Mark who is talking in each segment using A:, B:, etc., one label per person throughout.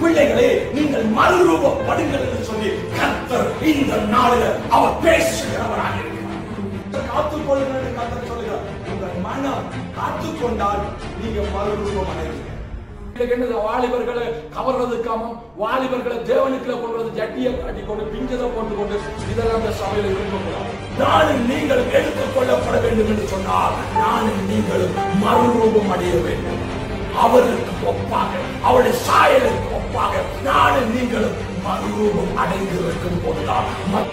A: பிள்ளைகளே நீங்கள் மறுரூபப்படுங்கள் என்று சொல்லி கர்த்தர் இந்த நாளில் அவர் பேசுகிறவராக இருக்கிறார் காத்துக்கொள்ளுங்கள் என்று கர்த்தர் சொல்லுகிறார். உங்கள் மனம் காத்துக்கொண்டால் நீங்க மறுரூபம் அடைவீங்க
B: வாலிபர்களை கவர்றதுக்காம வாலிபர்களை தேவனுக்குள்ள ஜட்டியை காட்டி கொண்டு பிஞ்சதை போட்டு கொண்டு இதெல்லாம் அந்த சபையில இருக்கக்கூடாது.
A: நானும் நீங்களும் எடுத்துக் கொள்ளப்பட வேண்டும் என்று சொன்னால் நானும் நீங்களும் மறுரூபம் அடைய வேண்டும். அவருக்கு ஒப்பாக அவருடைய சாயலுக்கு ஒப்பாக நானும் நீங்களும் மறுரூபம் அடைந்திருக்கும் போதுதான். ம-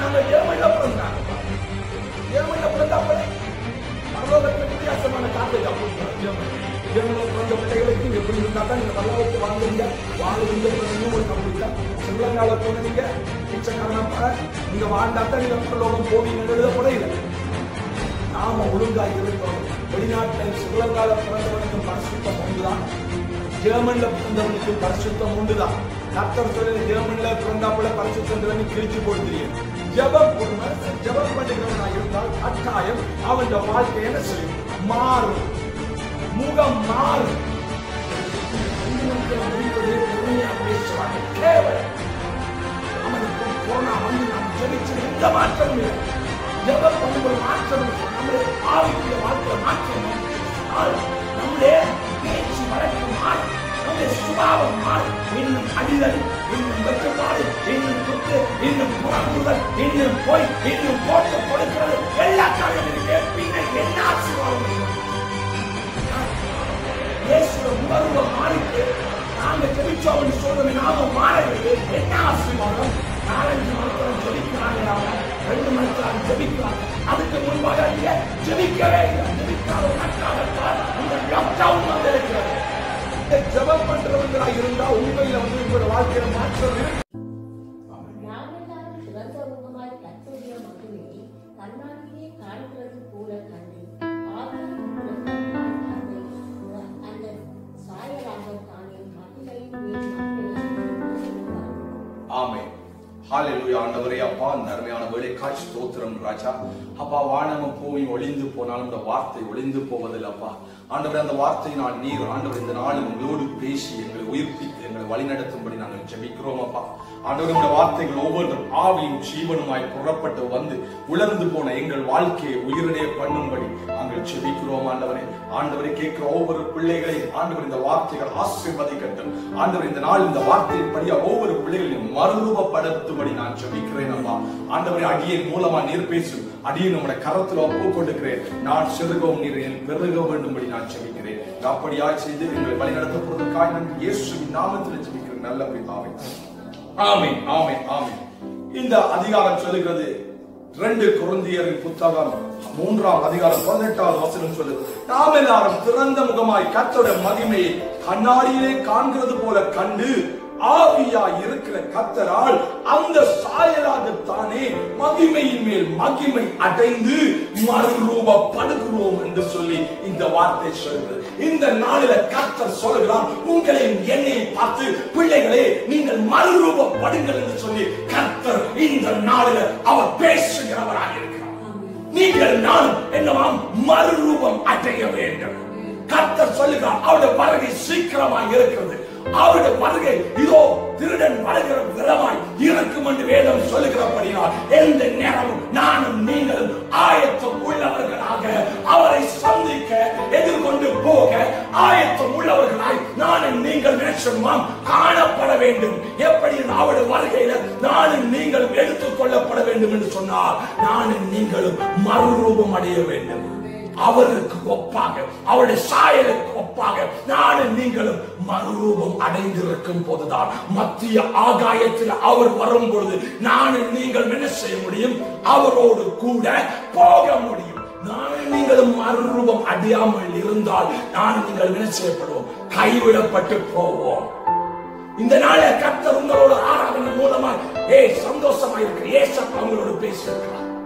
A: நாங்க பிறந்தாங்க ஏமையில பிறந்தாப்பட பரலோகத்தில் வித்தியாசமான காத்தை
B: ஜெர்மனில பிறந்த பிள்ளைகளுக்கு எப்படி இருந்தா தான் நீங்க பல்லாவுக்கு வாழ்ந்தீங்க? வாழ்ந்த ஒரு
A: சிவலங்கால போனீங்க. நீங்க நீங்க பரலோகம் போவீங்கன்னு இல்லை. நாம ஒழுங்கா இருக்கணும் வெளிநாட்டில் சிவலங்கால பிறந்தவனுக்கும் பரிசுத்தம் உண்டுதான் ஜெர்மன்ல பிறந்தவனுக்கும் பரிசுத்தம் உண்டுதான் டாக்டர் சொல்லி ஜெர்மன்ல பிறந்தாப்புல பரிசுத்தம் கிழிச்சு போடுகிறீங்க ஜெபம் ஒரு மனுஷன் ஜெபம் பண்ணுகிறவனாக இருந்தால் கட்டாயம் அவன் வாழ்க்கை என்ன செய்யும்? மாறும். முகம் மாறும். பேசுவாங்க கேவலம். அவனுக்கு கொரோனா வந்து நாம் ஜெபிச்ச எந்த மாற்றமும் இல்லை. ஜெபம் பண்ணும்போது மாற்றம் இல்லை. நம்முடைய ஆவிக்குரிய வாழ்க்கை மாற்றம் இல்லை. நம்முடைய பேச்சு வழக்கு மாறி நம்முடைய சுபாவம் மாறி இன்னும் அடிதல் இன்னும் வெற்றப்பாடு இன்னும் குத்து இன்னும் புறங்குதல் இன்னும் போய் இன்னும் போட்டு கொடுக்கிறது எல்லா காரியங்களும் பின்ன என்ன ஆசீர்வாதம் இல்லை. இயேசுவை உணர்வு மாறிட்டு நாங்க ஜெபிச்சோம்னு சொல்றோமே நாம மாறவில்லை என்ன ஆசீர்வாதம் நாலஞ்சு மணிக்கு ஜெபிக்கிறாங்க ரெண்டு மணிக்கு ஜெபிக்கிறாங்க அதுக்கு முன்பாக நீங்க ஜெபிக்கவே இல்லை ஜெபிக்காத. நாட்காகத்தான் இந்த லாக்டவுன் வந்திருக்கிறது இந்த ஜெபம் பண்றவங்களா இருந்தா உண்மையில வந்து உங்களோட வாழ்க்கையில மாற்றம் இருக்கு.
C: ஹalleluya ஆண்டவரே அப்பா அந்த அருமையான காட்சி தோத்திரம் ராஜா. அப்பா வானமும் பூமி ஒளிந்து போனாலும் இந்த வார்த்தை ஒளிந்து போவதில்லை அப்பா. ஆண்டவரே அந்த வார்த்தையினால் நீர் ஆண்டவர் இந்த நாளும் உங்களோடு பேசி எங்களை உயிர்ப்பித்து எங்களை வழிநடத்தும்படி நாங்கள் ஜெபிக்கிறோம் அப்பா. ஆண்டவர் இந்த வார்த்தைகள் ஒவ்வொன்றும் ஆவியும் ஜீவனுமாய் புறப்பட்டு வந்து உலர்ந்து போன எங்கள் வாழ்க்கையை உயிரிடைய பண்ணும்படி நாங்கள் ஜெபிக்கிறோம் ஆண்டவரே. ஆண்டவரை கேட்கிற ஒவ்வொரு பிள்ளைகளையும் ஆண்டவர் இந்த வார்த்தைகள் ஆசீர்வதிக்கட்டும். ஆண்டவர் இந்த நாள் இந்த வார்த்தையின் படியா ஒவ்வொரு பிள்ளைகளையும் மறுரூபப்படுத்தும்படி நான் ஜெபிக்கிறேன் அம்மா ஆண்டவரை அடியின் மூலமா நீர் பேசும் அடியை நம்முடைய கரத்தில் ஒப்பு கொடுக்கிறேன். நான் செருகவும் நீர் என் பெருக வேண்டும்படி நான் ஜெபிக்கிறேன் அப்படியாய் செய்து எங்களை வழிநடத்தப்படுவதற்காக நான் இயேசுவின் நாமத்தில் ஜெபிக்கிறேன் நல்ல பிதாவே. ஆமே ஆமே ஆமே இந்த அதிகாரம் சொல்லுகிறது ரெண்டு குழந்தையரின் புத்தகம் மூன்றாம் அதிகாரம் பதினெட்டாவது வசனம் சொல்லுது. நாம் எல்லாரும் திறந்த முகமாய் கத்தோட மகிமையை கண்ணாடியிலே காண்கிறது போல கண்டு ஆவியா இருக்கிற கத்தரால் அந்த சாயலாகத்தானே மகிமையின் மேல் மகிமை அடைந்து மறுரூபப்படுகிறோம் என்று சொல்லி இந்த வார்த்தை சொல்கிறது இந்த நாளில கத்தர் சொல்லுகிறார் உங்களையும் என்னை பார்த்து பிள்ளைகளே நீங்கள் மறுரூபப்படுங்கள் என்று சொல்லி கர்த்தர் இந்த நாளில அவர் பேசுகிறவராக இருக்கிறார். நீங்கள் நான் என்னவாம் மறுரூபம் அடைய வேண்டும். கர்த்தர் சொல்லுகிறார் அவருடைய வருகை சீக்கிரமாக இருக்கிறது. அவருடைய வருகை இதோ திருடன் வருகிற விதமாய் இருக்கும் என்று வேதம் சொல்லுகிறபடியால் எந்த நேரமும் நானும் நீங்களும் ஆயத்தம் உள்ளவர்களாக அவரை சந்திக்க எதிர்கொண்டு போக ஆயத்தம் உள்ளவர்களாய் நானும் நீங்கள் நினைச்சோமாம் காணப்பட வேண்டும். எப்படி அவருடைய வருகையில நானும் நீங்களும் எடுத்துக் கொள்ளப்பட வேண்டும் என்று சொன்னால் நானும் நீங்களும் மறுரூபம் அடைய வேண்டும். அவருக்கு ஒப்பாக அவருடைய சாயலுக்கு ஒப்பாக நானும் நீங்களும் மறுரூபம் அடைந்திருக்கும் போதுதான். மத்திய ஆகாயத்தில் அவர் வரும் பொழுது நானும் நீங்கள் என்ன செய்ய முடியும்? அவரோடு கூட போக முடியும். நானும் நீங்களும் மறுரூபம் அடையாமல் இருந்தால் நான் நீங்கள் என்ன செய்யப்படுவோம்? கைவிடப்பட்டு போவோம். இந்த நாள கர்த்தர் உங்களோட ஆராதனை மூலமா ஏய் சந்தோஷமா இருக்கு. ஏசப்பா அவங்களோட பேசியிருக்கிறார்.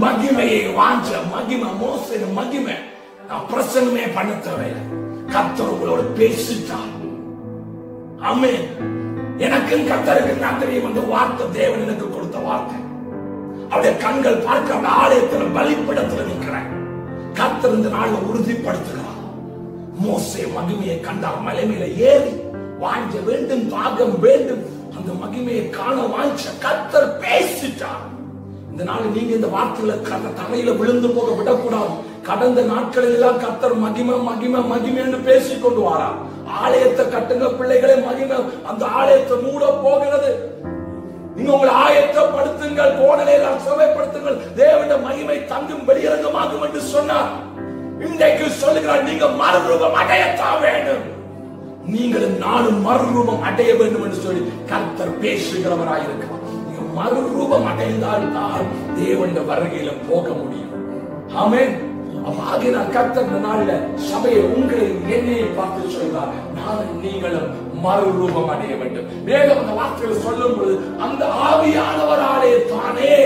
C: மகிமையை வாஞ்ச மகிமை மோசடி மகிமை நான் பிரசங்கமே பண்ண தேவையில்லை கத்தர் உங்களோட பேசிட்டார். ஆமென். எனக்கும் கத்தருக்கு நான் தெரியும் அந்த வார்த்தை தேவன் எனக்கு கொடுத்த வார்த்தை. அவருடைய கண்கள் பார்க்க அந்த ஆலயத்துல பலிப்பிடத்துல நிற்கிறேன். கத்தர் இந்த நாள்ல உறுதிப்படுத்துகிறார். மோசை மகிமையை கண்டார். மலை ஏறி வாஞ்ச வேண்டும் தாகம் வேண்டும். அந்த மகிமையை காண வாஞ்ச கத்தர் பேசிட்டார். இந்த நாள் நீங்க இந்த வார்த்தையில தலையில விழுந்து போக விடக்கூடாது. கடந்த நாட்களில் எல்லாம் கத்தர் மகிமை மகிமை மகிமைன்னு பேசி கொண்டு வாரா. ஆலயத்தை கட்டுங்க பிள்ளைகளே மகிமை. அந்த ஆலயத்தை மூட போகிறது. நீங்க உங்களை ஆயத்தப்படுத்துங்கள் கோணலை எல்லாம் சபைப்படுத்துங்கள் தேவனுடைய மகிமை தங்கும் வெளியரங்கமாகும் என்று சொன்னார். இன்றைக்கு சொல்லுகிறார் நீங்க மறுரூபம் அடையத்தான் வேண்டும். நீங்களும் நானும் மறுரூபம் அடைய வேண்டும் என்று சொல்லி கர்த்தர் பேசுகிறவராயிருக்கிறார். மறுரூபம் அடைந்தால் தான் தேவன் வருகையில போக முடியும். ஆமென். அப்ப ஆகினால் கர்த்தர் இந்த நாள்ல சபையை உங்களை என்னையை பார்த்து சொல்றார் நானும் நீங்களும் மறுரூபம் அடைய வேண்டும். வேகம் அந்த வார்த்தைகளை சொல்லும் பொழுது அந்த ஆவியானவராலே தானே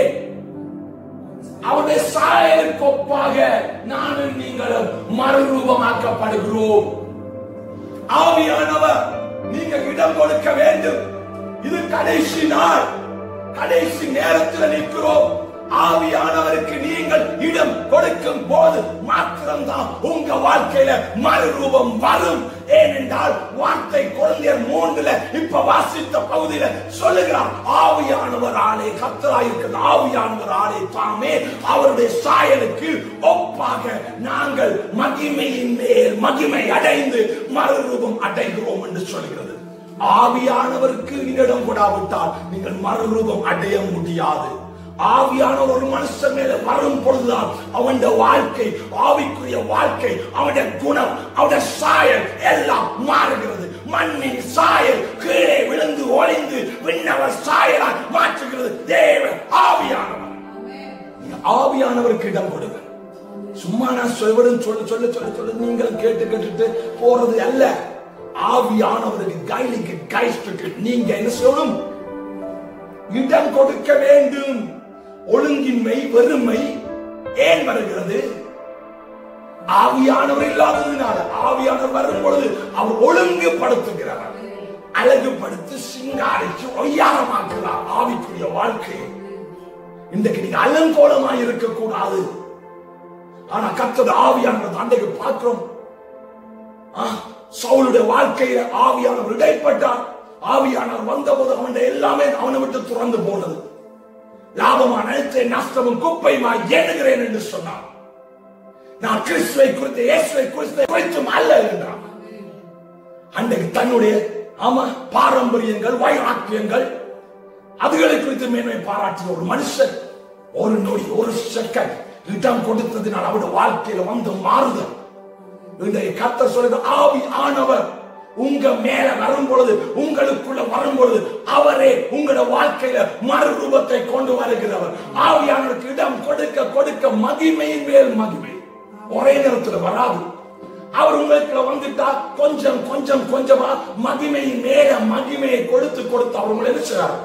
C: அவருடைய சாயலுக்கு ஒப்பாக நானும் நீங்களும் மறுரூபமாக்கப்படுகிறோம். ஆவியானவர் நீங்க இடம் கொடுக்க வேண்டும். இது கடைசி நாள். கடைசி நேரத்தில் நிற்கிறோம் ஆவியானவருக்கு நீங்கள் இடம் கொடுக்கும் போது மாத்திரம்தான் உங்க வாழ்க்கையில மறுரூபம் வரும். ஏனென்றால் வார்த்தை குழந்தையர் மூன்றுல இப்ப வாசித்த பகுதியில சொல்லுகிறார் ஆவியானவர் ஆளே கத்தராயிருக்கிற ஆவியானவர் ஆளே தாமே அவருடைய சாயலுக்கு ஒப்பாக நாங்கள் மகிமையின் மேல் மகிமை அடைந்து மறுரூபம் அடைகிறோம் என்று சொல்கிறது ஆவியானவருக்கு இடம் கொடாவிட்டால் நீங்கள் மறுரூபம் அடைய முடியாது. ஆவியான ஒரு மனுஷன் மேல வரும் பொழுதுதான் அவனுடைய வாழ்க்கை ஆவிக்குரிய வாழ்க்கை அவனுடைய குணம் அவனுடைய சாயல் எல்லாம் மாறுகிறது. மண்ணின் சாயல் கீழே விழுந்து ஒளிந்து விண்ணவர் சாயலால் மாற்றுகிறது. தேவ ஆவியானவர். ஆவியானவருக்கு இடம் கொடுங்க. சும்மா நான் சொல்வதும் சொல்ல சொல்ல சொல்ல சொல்ல நீங்களும் கேட்டு கேட்டுட்டு போறது அல்ல. ஆவியானவருக்கு கைலிக்கு கைஸ்டுக்கு நீங்க என்ன சொல்லும் இடம் கொடுக்க வேண்டும். ஒழுங்கின்மை வெறுமை ஏன் வருகிறது? ஆவியானவர் இல்லாததுனால ஆவியானவர் வரும் பொழுது அவர் ஒழுங்குபடுத்துகிறவர். அழகுபடுத்தி சிங்காரிச்சு ஒய்யாரமாக்குறார் ஆவிக்குரிய வாழ்க்கையை இன்றைக்கு நீங்க அலங்கோலமா இருக்கக்கூடாது. ஆனா கத்தது ஆவியானவர் அன்றைக்கு பார்க்கிறோம். ஆ, சவுளுடைய வாழ்க்கையில ஆவியானவர் இடைப்பட்டார். ஆவியானவர் வந்தபோது அவன் எல்லாமே அவனை விட்டு துறந்து போனது. லாபமான அனைத்தை நஷ்டமும் குப்பையுமா ஏனுகிறேன் என்று சொன்னான் நான் கிறிஸ்துவை குறித்து இயேசுவை குறித்து குறித்தும் அல்ல என்றான் அன்றைக்கு தன்னுடைய ஆமா பாரம்பரியங்கள் வைராக்கியங்கள் அதுகளை குறித்து மேன்மை பாராட்டிய ஒரு மனுஷன் ஒரு நொடி ஒரு செகண்ட் ரிட்டர்ன் கொடுத்ததினால் அவருடைய வாழ்க்கையில வந்து மாறுதல். இன்றைய கத்த சொல்லுது ஆவி ஆனவர் உங்க மேல வரும் பொழுது உங்களுக்குள்ள வரும் பொழுது அவரே உங்களோட வாழ்க்கையில மறுரூபத்தை கொண்டு வருகிறவர். ஆவியானவருக்கு இடம் கொடுக்க கொடுக்க மகிமையின் மேல் மகிமை. ஒரே நேரத்துல வராது. அவர் உங்களுக்குள்ள வந்துட்டா கொஞ்சம் கொஞ்சம் கொஞ்சமா மகிமையின் மேல மகிமையை கொடுத்து கொடுத்து அவர் உங்களை நினைச்சார்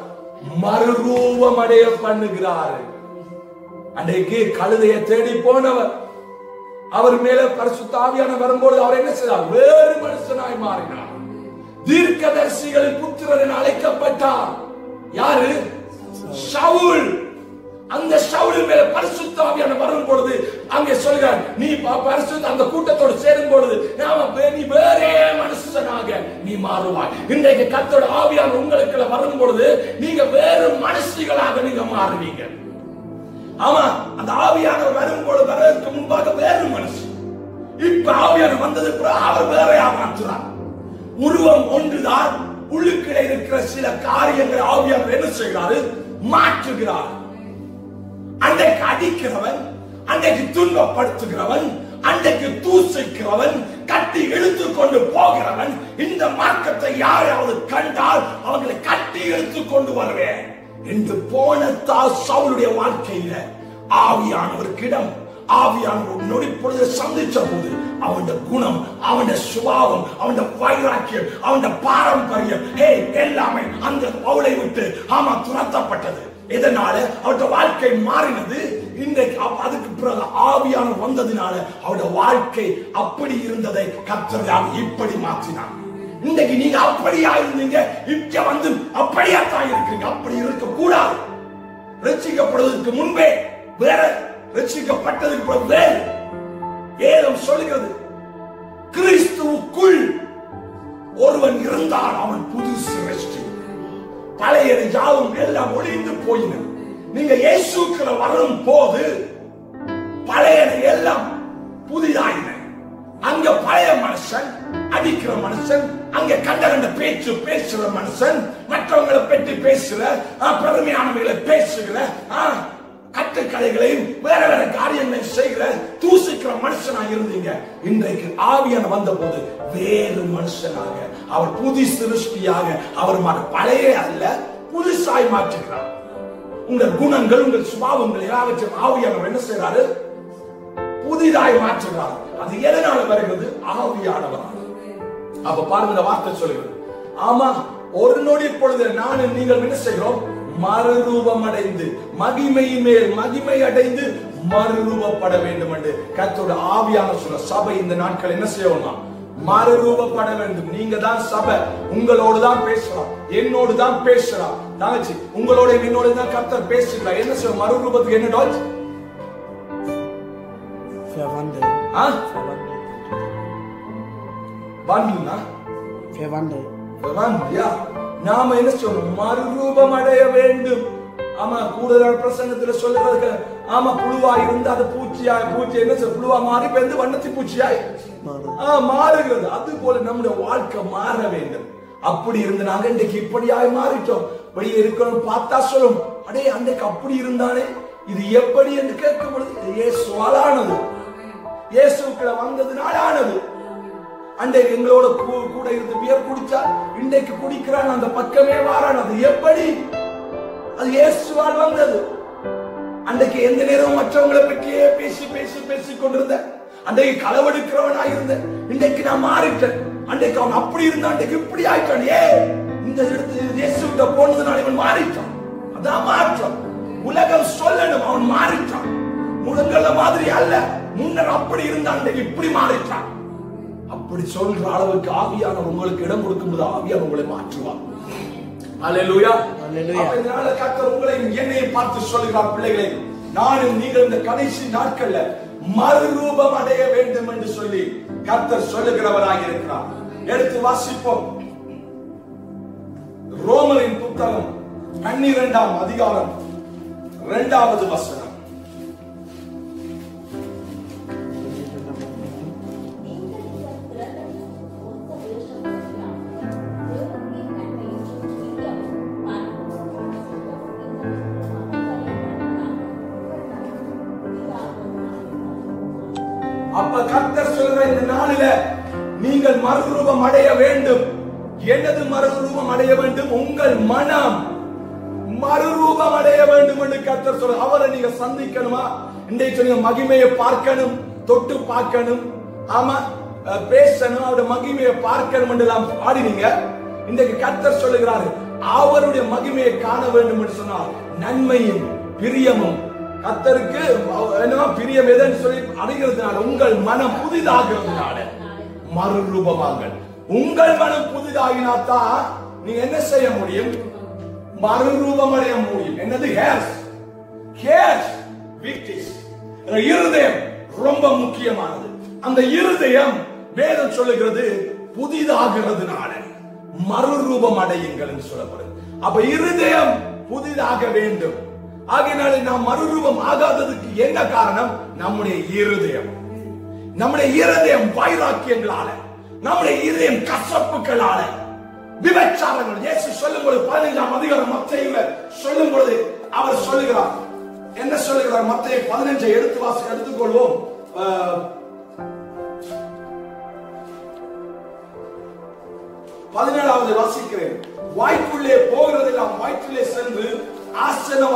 C: மறுரூபம் அடைய பண்ணுகிறார். அன்றைக்கு கழுதையை தேடி போனவர். அவர் மேல பரிசுத்த ஆவியான வரும்போது அவர் என்ன செய்தார்? வேறு மனுஷனாய் மாறினார். தீர்க்கதரிசிகளின் புத்திரர் என அழைக்கப்பட்டார். யாரு? ஷவுல். அந்த சவுல் மேல பரிசுத்தாவியான வரும் பொழுது அங்கே சொல்கிறார் நீ பரிசு அந்த கூட்டத்தோடு சேரும் பொழுது நாம நீ வேறே மனுஷனாக நீ மாறுவாய். இன்றைக்கு கத்தோட ஆவியான உங்களுக்கு வரும் பொழுது நீங்க வேறு மனுஷிகளாக நீங்க மாறுவீங்க. ஆமா அந்த ஆவியானவர் வரும்போது வரதுக்கு முன்பாக வேறு மனுஷன். இப்ப ஆவியானவர் வந்தது அவர் வேறையா மாற்றுறார் உருவம் ஒன்றுதான் உள்ளுக்கிட இருக்கிற சில காரியங்களை ஆவியானவர் என்ன செய்கிறாரு? மாற்றுகிறார். அன்றைக்கு அடிக்கிறவன் அன்றைக்கு துன்பப்படுத்துகிறவன் அன்றைக்கு தூசிக்கிறவன் கட்டி இழுத்து கொண்டு போகிறவன் இந்த மார்க்கத்தை யாராவது கண்டால் அவங்களை கட்டி இழுத்து கொண்டு வருவேன். என்று போன தா சவுளுடைய வாழ்க்கையில ஆவியானவருக்கு இடம் ஆவியானவர் ஒரு நொடி பொழுது சந்திச்ச போது அவன் குணம் அவன் சுபாவம் அவன் வைராக்கியம் அவன் பாரம்பரியம் ஹே எல்லாமே அந்த பவுளை விட்டு ஆமா துரத்தப்பட்டது. இதனால அவருடைய வாழ்க்கை மாறினது. இன்றைக்கு அதுக்கு பிறகு ஆவியான வந்ததினால அவருடைய வாழ்க்கை அப்படி இருந்ததை கத்தர் இப்படி மாற்றினான் இன்றைக்கு நீங்க அப்படியா இருந்தீங்க? இங்க வந்து அப்படியா தான் இருக்கீங்க. அப்படி இருக்க கூடாது ரட்சிக்கப்படுவதற்கு முன்பே வேற ரட்சிக்கப்பட்டதற்கு பிறகு வேறு வேதம் சொல்கிறது கிறிஸ்துவுக்குள் ஒருவன் இருந்தால் அவன் புது சிருஷ்டி. பழைய யாவும் எல்லாம் ஒளிந்து போயின. நீங்க இயேசுக்கிற வரும் போது பழைய எல்லாம் புதிதாயின. அங்க பழைய மனுஷன் அடிக்கிற மனுஷன் அங்க கண்ட கண்ட பேச்சு பேசுற மனுஷன் மற்றவங்களை பற்றி பேசுற பெருமையானவைகளை பேசுகிற ஆ, கட்டுக்கதைகளையும் வேற வேற காரியங்களையும் செய்கிற தூசிக்கிற மனுஷனா இருந்தீங்க. இன்றைக்கு ஆவியான வந்த போது வேறு மனுஷனாக அவர் புதி சிருஷ்டியாக அவர் பழைய அல்ல புதுசாய் மாற்றுகிறார். உங்கள் குணங்கள் உங்கள் சுபாவங்கள் எல்லாவற்றையும் ஆவியானவர் என்ன செய்றாரு புதிதாய் மாற்றுகிறார். அது எதனால வருகிறது? ஆவியானவர் அப்ப பாருங்க இந்த வார்த்தை சொல்லுகிறது ஆமா ஒரு நொடி பொழுது நானும் நீங்கள் என்ன செய்கிறோம்? மறுரூபம் அடைந்து மகிமை மேல் மகிமை அடைந்து மறுரூபப்பட வேண்டும் என்று கர்த்தரோட ஆவியான சொல்ல சபை இந்த நாட்கள் என்ன செய்யணும் மறுரூபப்பட வேண்டும். நீங்க தான் சபை. உங்களோடு தான் பேசலாம். என்னோடு தான் பேசலாம். தாங்கச்சி உங்களோட என்னோட தான் கர்த்தர் பேசுகிறார். என்ன செய்யும் மறுரூபத்துக்கு என்ன டாச்? யா நாம என்ன சொல்லணும் மறுரூபம் அடைய வேண்டும். ஆமா கூடுதல் பிரசங்கத்துல சொல்லுறதுக்கு ஆமா புழுவா இருந்து அது பூச்சியாய் பூச்சி என்ன சொல்ல புழுவா மாறி பெருந்து வண்ணத்தி பூச்சியாய். மாறுகிறது. அது போல நம்முடைய வாழ்க்கை மாற வேண்டும். அப்படி இருந்து நாங்க இன்றைக்கு இப்படியாய் மாறிட்டோம். வெளியே இருக்கணும் பார்த்தா சொல்லும் அடே அன்றைக்கு அப்படி இருந்தானே. இது எப்படி என்று கேட்கும் பொழுது இது இயேசுவாலானது. இயேசுக்குள்ள வந்ததுனால ஆனது அன்றைக்கு எங்களோட கூ- கூட இருந்து பியர் குடிச்சா இன்றைக்கு குடிக்கிறான் அந்த பக்கமே வாரான். அது எப்படி? அது இயேசுவால் வந்தது. அன்றைக்கு எந்த நேரமும் மற்றவங்களை பற்றியே பேசி பேசி பேசி கொண்டிருந்தேன் அன்றைக்கு களவெடுக்கிறவனா இருந்தேன் இன்றைக்கு நான் மாறிட்டேன். அன்றைக்கு அவன் அப்படி இருந்தான் அன்றைக்கு இப்படி ஆயிட்டான். ஏ இந்த இடத்துல இயேசு கிட்ட போனதுனால இவன் மாறிட்டான். அதான் மாற்றம். உலகம் சொல்லணும் அவன் மாறிட்டான். முழங்கல மாதிரி அல்ல. முன்னர் அப்படி இருந்தான் அன்றைக்கு இப்படி மாறிட்டான். அப்படி சொல்ற அளவுக்கு ஆவியானவர் உங்களுக்கு இடம் கொடுக்கும்போது ஆவியானவர் உங்களை மாற்றுவார். இதனால கர்த்தர் உங்களையும் என்னையும் பார்த்து சொல்லுகிறார் பிள்ளைகளே நானும் நீங்கள் இந்த கடைசி நாட்கள்ல மறுரூபம் அடைய வேண்டும் என்று சொல்லி கர்த்தர் சொல்லுகிறவராக இருக்கிறார். எடுத்து வாசிப்போம். ரோமரின் புத்தகம் பன்னிரெண்டாம் அதிகாரம் இரண்டாவது வசனம். இன்றைக்கு சொன்னீங்க மகிமையை பார்க்கணும் தொட்டு பார்க்கணும். ஆமா பேசணும் அவருடைய மகிமையை பார்க்கணும் என்று பாடினீங்க. இன்றைக்கு கர்த்தர் சொல்லுகிறாரு அவருடைய மகிமையை காண வேண்டும் என்று சொன்னால் நன்மையும் பிரியமும். கர்த்தருக்கு என்னவா பிரியம் எதுன்னு சொல்லி அடைகிறதுனால உங்கள் மனம் புதிதாகிறதுனால மறுரூபமாங்கள். உங்கள் மனம் புதிதாகினாத்தான் நீங்க என்ன செய்ய முடியும்? மறுரூபம் அடைய முடியும். என்னது ஹேர்ஸ்? ஹேர்ஸ். இருதயம் ரொம்ப முக்கியமானது. அந்த இருதயம் வேதம் சொல்லுகிறது புதிதாகிறதுனால மறுரூபம் அடையுங்கள் என்று சொல்லப்படுது. அப்ப இருதயம் புதிதாக வேண்டும். ஆகையினால நாம் மறுரூபம் ஆகாததுக்கு என்ன காரணம்? நம்முடைய இருதயம். நம்முடைய இருதயம் வைராக்கியங்களால நம்முடைய இருதயம் கசப்புகளால விபச்சாரங்கள். இயேசு சொல்லும் பொழுது பதினைஞ்சாம் அதிகாரம் மத்தையில சொல்லும் பொழுது அவர் சொல்லுகிறார் என்ன சொல்லுகிறார்? மத்திய பதினஞ்சை எடுத்து வாசி எடுத்துக்கொள்வோம். பதினேழாவது வாசிக்கிறேன். வாய்க்குள்ளே போகிறதெல்லாம் வாய்க்குள்ளே சென்று ஆசன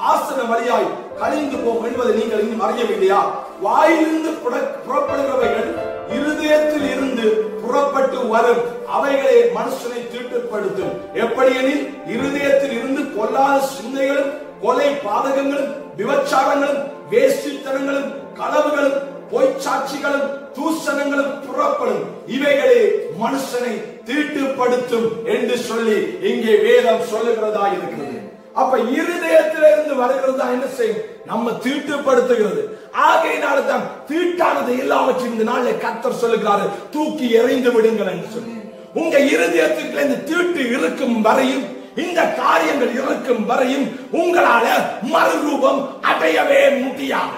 C: ஆசன வழியாய் கழிந்து போகும் என்பதை நீங்கள் இன்னும் அறியவில்லையா? வாயிலிருந்து புற- புறப்படுகிறவைகள் இருதயத்தில் இருந்து புறப்பட்டு வரும். அவைகளே மனுஷனை தீட்டுப்படுத்தும். எப்படியெனில் இருதயத்தில் இருந்து கொல்லாத சிந்தைகளும் கொலை பாதகங்களும் விபச்சாரங்களும் வேஷ்டித்தனங்களும் களவுகளும் பொய்ச்சாட்சிகளும் தூஷணங்களும் புறப்படும். இவைகளே மனுஷனை தீட்டுப்படுத்தும் என்று சொல்லி இங்கே வேதம் சொல்லுகிறதா இருக்கிறது. அப்ப இருதயத்திலிருந்து வருகிறது தான் என்ன செய்யும்? நம்ம தீட்டுப்படுத்துகிறது. ஆகையினால தான் தீட்டானது எல்லாவற்றையும் இந்த நாளில் கத்தர் சொல்லுகிறாரு. தூக்கி எறிந்து விடுங்கள் என்று சொல்லி. உங்க இருதயத்துக்குள்ள இந்த தீட்டு இருக்கும் வரையும் இந்த காரியங்கள் இருக்கும் வரையும் உங்களால மறுரூபம் அடையவே முடியாது.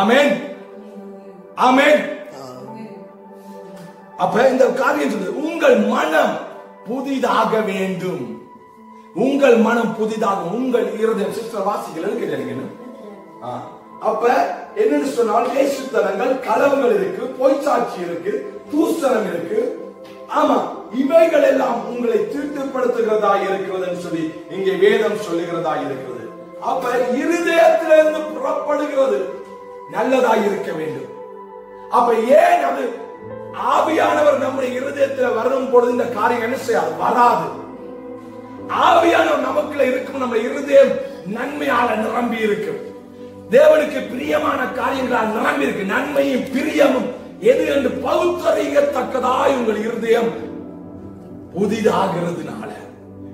C: அமேன் அமேன் அப்ப இந்த காரியம் சொல்லுது உங்கள் மனம் புதிதாக வேண்டும். உங்கள் மனம் புதிதாக உங்கள் இருதயம் சிஸ்டர் வாசிகள் கேட்டீங்க அப்ப என்னன்னு சொன்னால் பேசுத்தனங்கள் களவுகள் இருக்கு பொய்ச்சாட்சி இருக்கு தூசணம் இருக்கு. ஆமா இவைகள் எல்லாம் உங்களை தீட்டுப்படுத்துகிறதா இருக்கிறதுன்னு சொல்லி இங்கே வேதம் சொல்லுகிறதா இருக்கிறது. அப்ப இருதயத்திலிருந்து புறப்படுகிறது. நல்லதா இருக்க வேண்டும். அப்ப ஏன் அது ஆவியானவர் நம்முடைய இருதயத்துல வரும் பொழுது இந்த காரியம் என்ன செய்யாது? வராது. ஆவியானவர் நமக்குள்ள இருக்கும் நம்ம இருதயம் நன்மையால நிரம்பி இருக்கும் தேவனுக்கு பிரியமான காரியங்களால் நிரம்பி இருக்கு. நன்மையும் பிரியமும் எது என்று பகுத்தறியத்தக்கதாய் உங்கள் இருதயம் புதிதாகிறதுனால.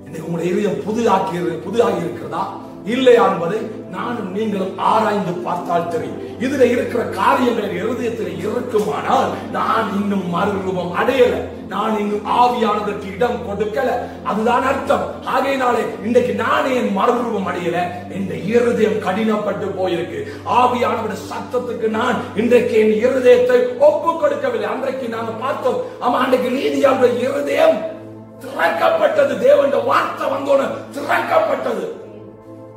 C: இன்னைக்கு உங்களுடைய இருதயம் புதிதாக்கி புதிதாகி இருக்கிறதா இல்லையா என்பதை நானும் நீங்களும் ஆராய்ந்து பார்த்தால் தெரியும். இதுல இருக்கிற காரியங்கள் இருதயத்தில் இருக்குமானால் நான் இன்னும் மறுரூபம் அடையல. நான் இன்னும் ஆவியானதற்கு இடம் கொடுக்கல. அதுதான் அர்த்தம். ஆகையினாலே இன்றைக்கு நானே என் மறுரூபம் அடையல. இந்த இருதயம் கடினப்பட்டு போயிருக்கு. ஆவியானவருடைய சத்தத்துக்கு நான் இன்றைக்கு என் இருதயத்தை ஒப்பு கொடுக்கவில்லை. அன்றைக்கு நாம பார்த்தோம் ஆமா அன்றைக்கு நீதியாவுடைய இருதயம் திறக்கப்பட்டது. தேவனுடைய வார்த்தை வந்தோன்னு திறக்கப்பட்டது.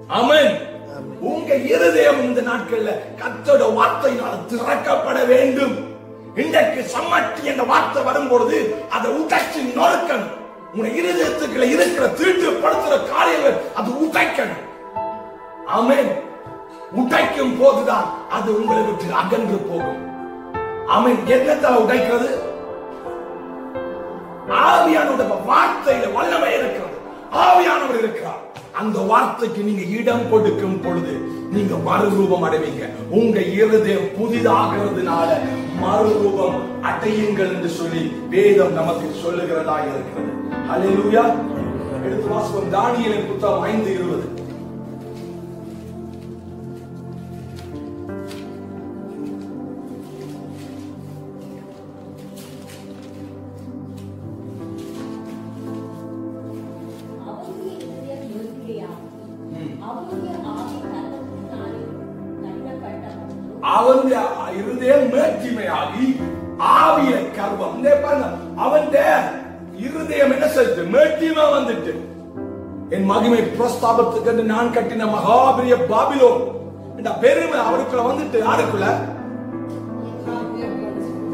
C: ஆமென். உங்க இருதயம் இந்த நாட்கள்ல கத்தோட வார்த்தையினால் திறக்கப்பட வேண்டும். இன்றைக்கு சம்மட்டி என்ற வார்த்தை வரும்பொழுது அதை உடைச்சு நொறுக்கணும். உங்க இருதயத்துக்குள்ள இருக்கிற தீட்டுப்படுத்துற காரியங்கள் அது உடைக்கணும் ஆமென். உடைக்கும் போதுதான் அது உங்களை விட்டு அகன்று போகும். ஆமென். என்னத்தால உடைக்கிறது ஆவியானோட வார்த்தையில வல்லமை இருக்கிறது ஆவியானவர் இருக்கிறார். அந்த வார்த்தைக்கு நீங்க இடம் கொடுக்கும் பொழுது நீங்க மறுரூபம் அடைவீங்க. உங்க இருதயம் புதிதாகிறதுனால மறுரூபம் அடையுங்கள் என்று சொல்லி வேதம் நமக்கு சொல்லுகிறதா இருக்கிறது. அலையூயா எடுத்து வாசிப்போம். தானியலின் புத்தகம் ஐந்து இருபது. நான் கட்டின மகாபிரிய பாபிலோ இந்த பெருமை அவருக்குள்ள வந்துட்டு யாருக்குள்ள?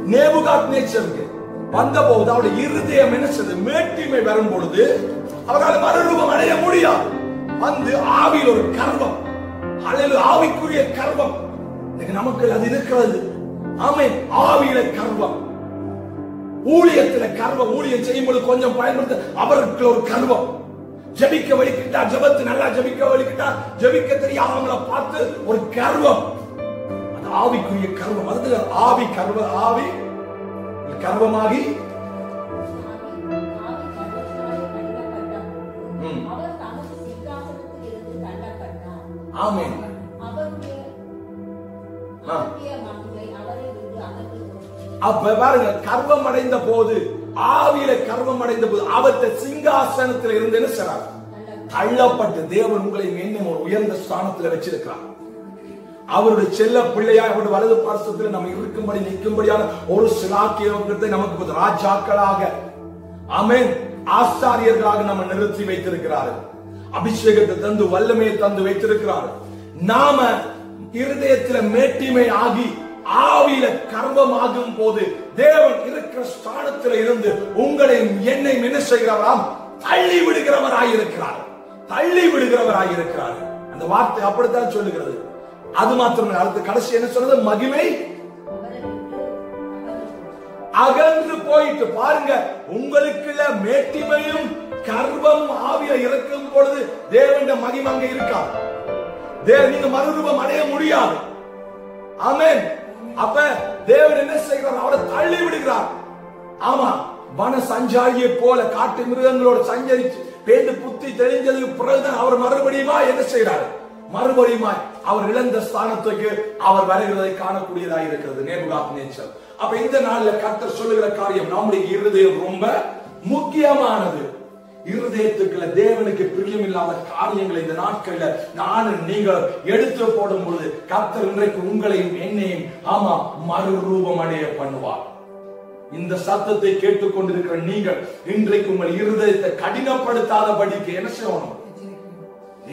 C: நேபுகாத் நேச்சருக்கு வந்த போது அவருடைய இருதயம் என்ன மேட்டிமை வரும் பொழுது அவரால் மறுரூபம் அடைய முடியாது. வந்து ஆவியில் ஒரு கர்வம். அல்லது ஆவிக்குரிய கர்வம். நமக்கு அது இருக்கிறது. ஆமை ஆவியில கர்வம். ஊழியத்துல கர்வம். ஊழியம் செய்யும் பொழுது கொஞ்சம் பயன்படுத்த அவருக்கு ஒரு கர்வம். ஜபிக்க வலிக்கிட்டா ஜபத்து நல்லா ஜபிக்க வலிக்கிட்டா ஜபிக்க தெரியாமல பார்த்து ஒரு கர்வம். அது ஆவிக்குரிய கர்வம். அது ஆவி கர்வ ஆவி கர்வமாகி
A: ஆவி
C: அப்ப பாருங்க கர்வம் அடைந்த போது ஆவியில கர்வம் அடைந்த போது அவர்த்த சிங்காசனத்தில் இருந்து என்ன செய்றார்? தள்ளப்பட்டு தேவன் உங்களை மீண்டும் ஒரு உயர்ந்த ஸ்தானத்துல வச்சிருக்கிறார். அவருடைய செல்ல பிள்ளையாக அவருடைய வலது பாசத்தில் நம்ம இருக்கும்படி நிற்கும்படியான ஒரு சிலாக்கியத்தை நமக்கு ராஜாக்களாக அமேன் ஆசாரியர்களாக நம்ம நிறுத்தி வைத்திருக்கிறாரு அபிஷேகத்தை தந்து வல்லமையை தந்து வைத்திருக்கிறார் நாம இருதயத்துல மேட்டிமை ஆகி ஆவியில கர்வமாகும் போது தேவன் இருக்கிற ஸ்தானத்துல இருந்து உங்களையும் என்னை என்ன செய்கிறவராம் தள்ளி விடுகிறவராயிருக்கிறார். தள்ளி விடுகிறவராயிருக்கிறார். அந்த வார்த்தை அப்படித்தான் சொல்லுகிறது. அது மாத்திரம் அடுத்து கடைசி என்ன சொல்றது? மகிமை
A: அகன்று
C: போயிட்டு பாருங்க உங்களுக்குள்ள மேட்டிமையும் கர்வம் ஆவிய இருக்கும் பொழுது தேவன் மகிமை அங்க இருக்கா? தேவ நீங்க மறுரூபம் அடைய முடியாது. ஆமென். அப்ப தேவன் என்ன செய்கிறார்? அவரை தள்ளி விடுகிறார். ஆமா வன சஞ்சாரியை போல காட்டு மிருகங்களோட சஞ்சரிச்சு பேந்து புத்தி தெளிஞ்சதுக்கு பிறகுதான் அவர் மறுபடியுமா என்ன செய்கிறார்? மறுபடியுமாய் அவர் இழந்த ஸ்தானத்துக்கு அவர் வருகிறதை காணக்கூடியதாக இருக்கிறது. நேபுகாத் நேச்சர். அப்ப இந்த நாள்ல கர்த்தர் சொல்லுகிற காரியம் நம்முடைய இருதயம் ரொம்ப முக்கியமானது. இருதயத்துக்குள்ள தேவனுக்கு பிரியம் இல்லாத காரியங்களை இந்த நாட்கள்ல நானும் நீங்கள் எடுத்து போடும் பொழுது கத்தர் இன்றைக்கு உங்களையும் என்னையும் ஆமா மறுரூபம் அடைய பண்ணுவார். இந்த சத்தத்தை கேட்டுக்கொண்டிருக்கிற நீங்கள் இன்றைக்கு உங்கள் இருதயத்தை கடினப்படுத்தாதபடிக்கு என்ன செய்யணும்?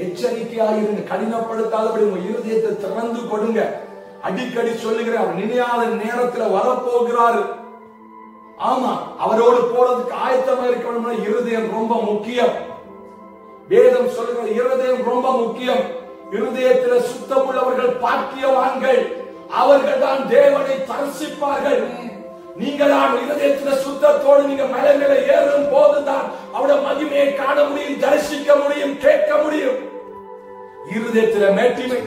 C: எச்சரிக்கையாயிருங்க கடினப்படுத்தாதபடி உங்க இருதயத்தை திறந்து கொடுங்க. அடிக்கடி சொல்லுகிறேன் அவர் நினையாத நேரத்துல வரப்போகிறாரு. ஆமா அவரோடு போறதுக்கு ஆயத்தமா இருக்கணும்னா இருதயம் ரொம்ப முக்கியம். வேதம் சொல்லுகிற இருதயம் ரொம்ப முக்கியம். இருதயத்தில் சுத்தம் உள்ளவர்கள் பாக்கியவான்கள். அவர்கள் தான் தேவனை தரிசிப்பார்கள். நீங்களாம் இருதயத்துல சுத்தத்தோடு நீங்க மலை மேல ஏறும் போதுதான் அவருடைய மகிமையை காண முடியும் தரிசிக்க முடியும் கேட்க முடியும். இருதயத்தில் மேட்டிமை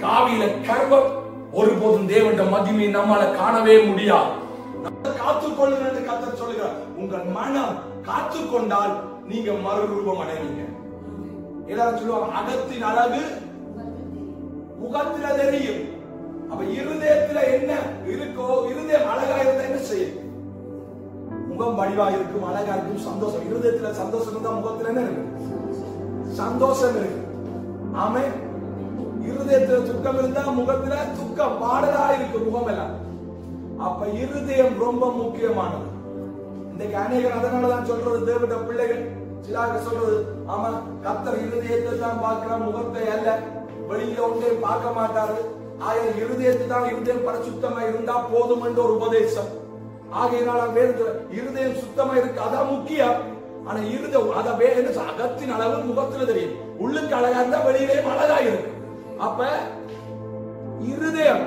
C: காவியில கர்வம் ஒருபோதும் தேவன் மகிமையை நம்மால காணவே முடியாது. நம்ம காத்துக்கொள்ளுங்க என்று கத்தர் சொல்லுகிறார். உங்கள் மனம் காத்துக்கொண்டால் நீங்க மறுரூபம் அடைவீங்க. எல்லாரும் சொல்லுவாங்க அகத்தின் அழகு முகத்துல தெரியும். அப்ப இருதயத்துல என்ன இருக்கோ இருதயம் அழகா இருந்தா என்ன செய்யும்? முகம் வடிவா இருக்கும் அழகா இருக்கும் சந்தோஷம். இருதயத்துல சந்தோஷம் இருந்தா முகத்துல என்ன இருக்கு? சந்தோஷம் இருக்கு. ஆமே இருதயத்துல துக்கம் இருந்தா முகத்துல துக்கம் பாடலா இருக்கு முகம் எல்லாம் அப்ப இருதயம் ரொம்ப முக்கியமானது. இன்னைக்கு அநேகர் அதனாலதான் சொல்றது தேவிட பிள்ளைகள் சிலாக சொல்றது ஆமா கத்தர் இருதயத்தை தான் பார்க்கிற முகத்தை அல்ல வெளியில ஒன்றே பார்க்க மாட்டாரு. ஆயிரம் இருதயத்தை தான் இருதயம் பரிசுத்தமா இருந்தா போதும் என்ற ஒரு உபதேசம். ஆகையினால வேறு இருதயம் சுத்தமா இருக்கு அதான் முக்கியம். ஆனா இருத அத வேறு அகத்தின் அளவு முகத்துல தெரியும். உள்ளுக்கு அழகா இருந்தா வெளியிலேயும் அழகா இருக்கு. அப்ப இருதயம்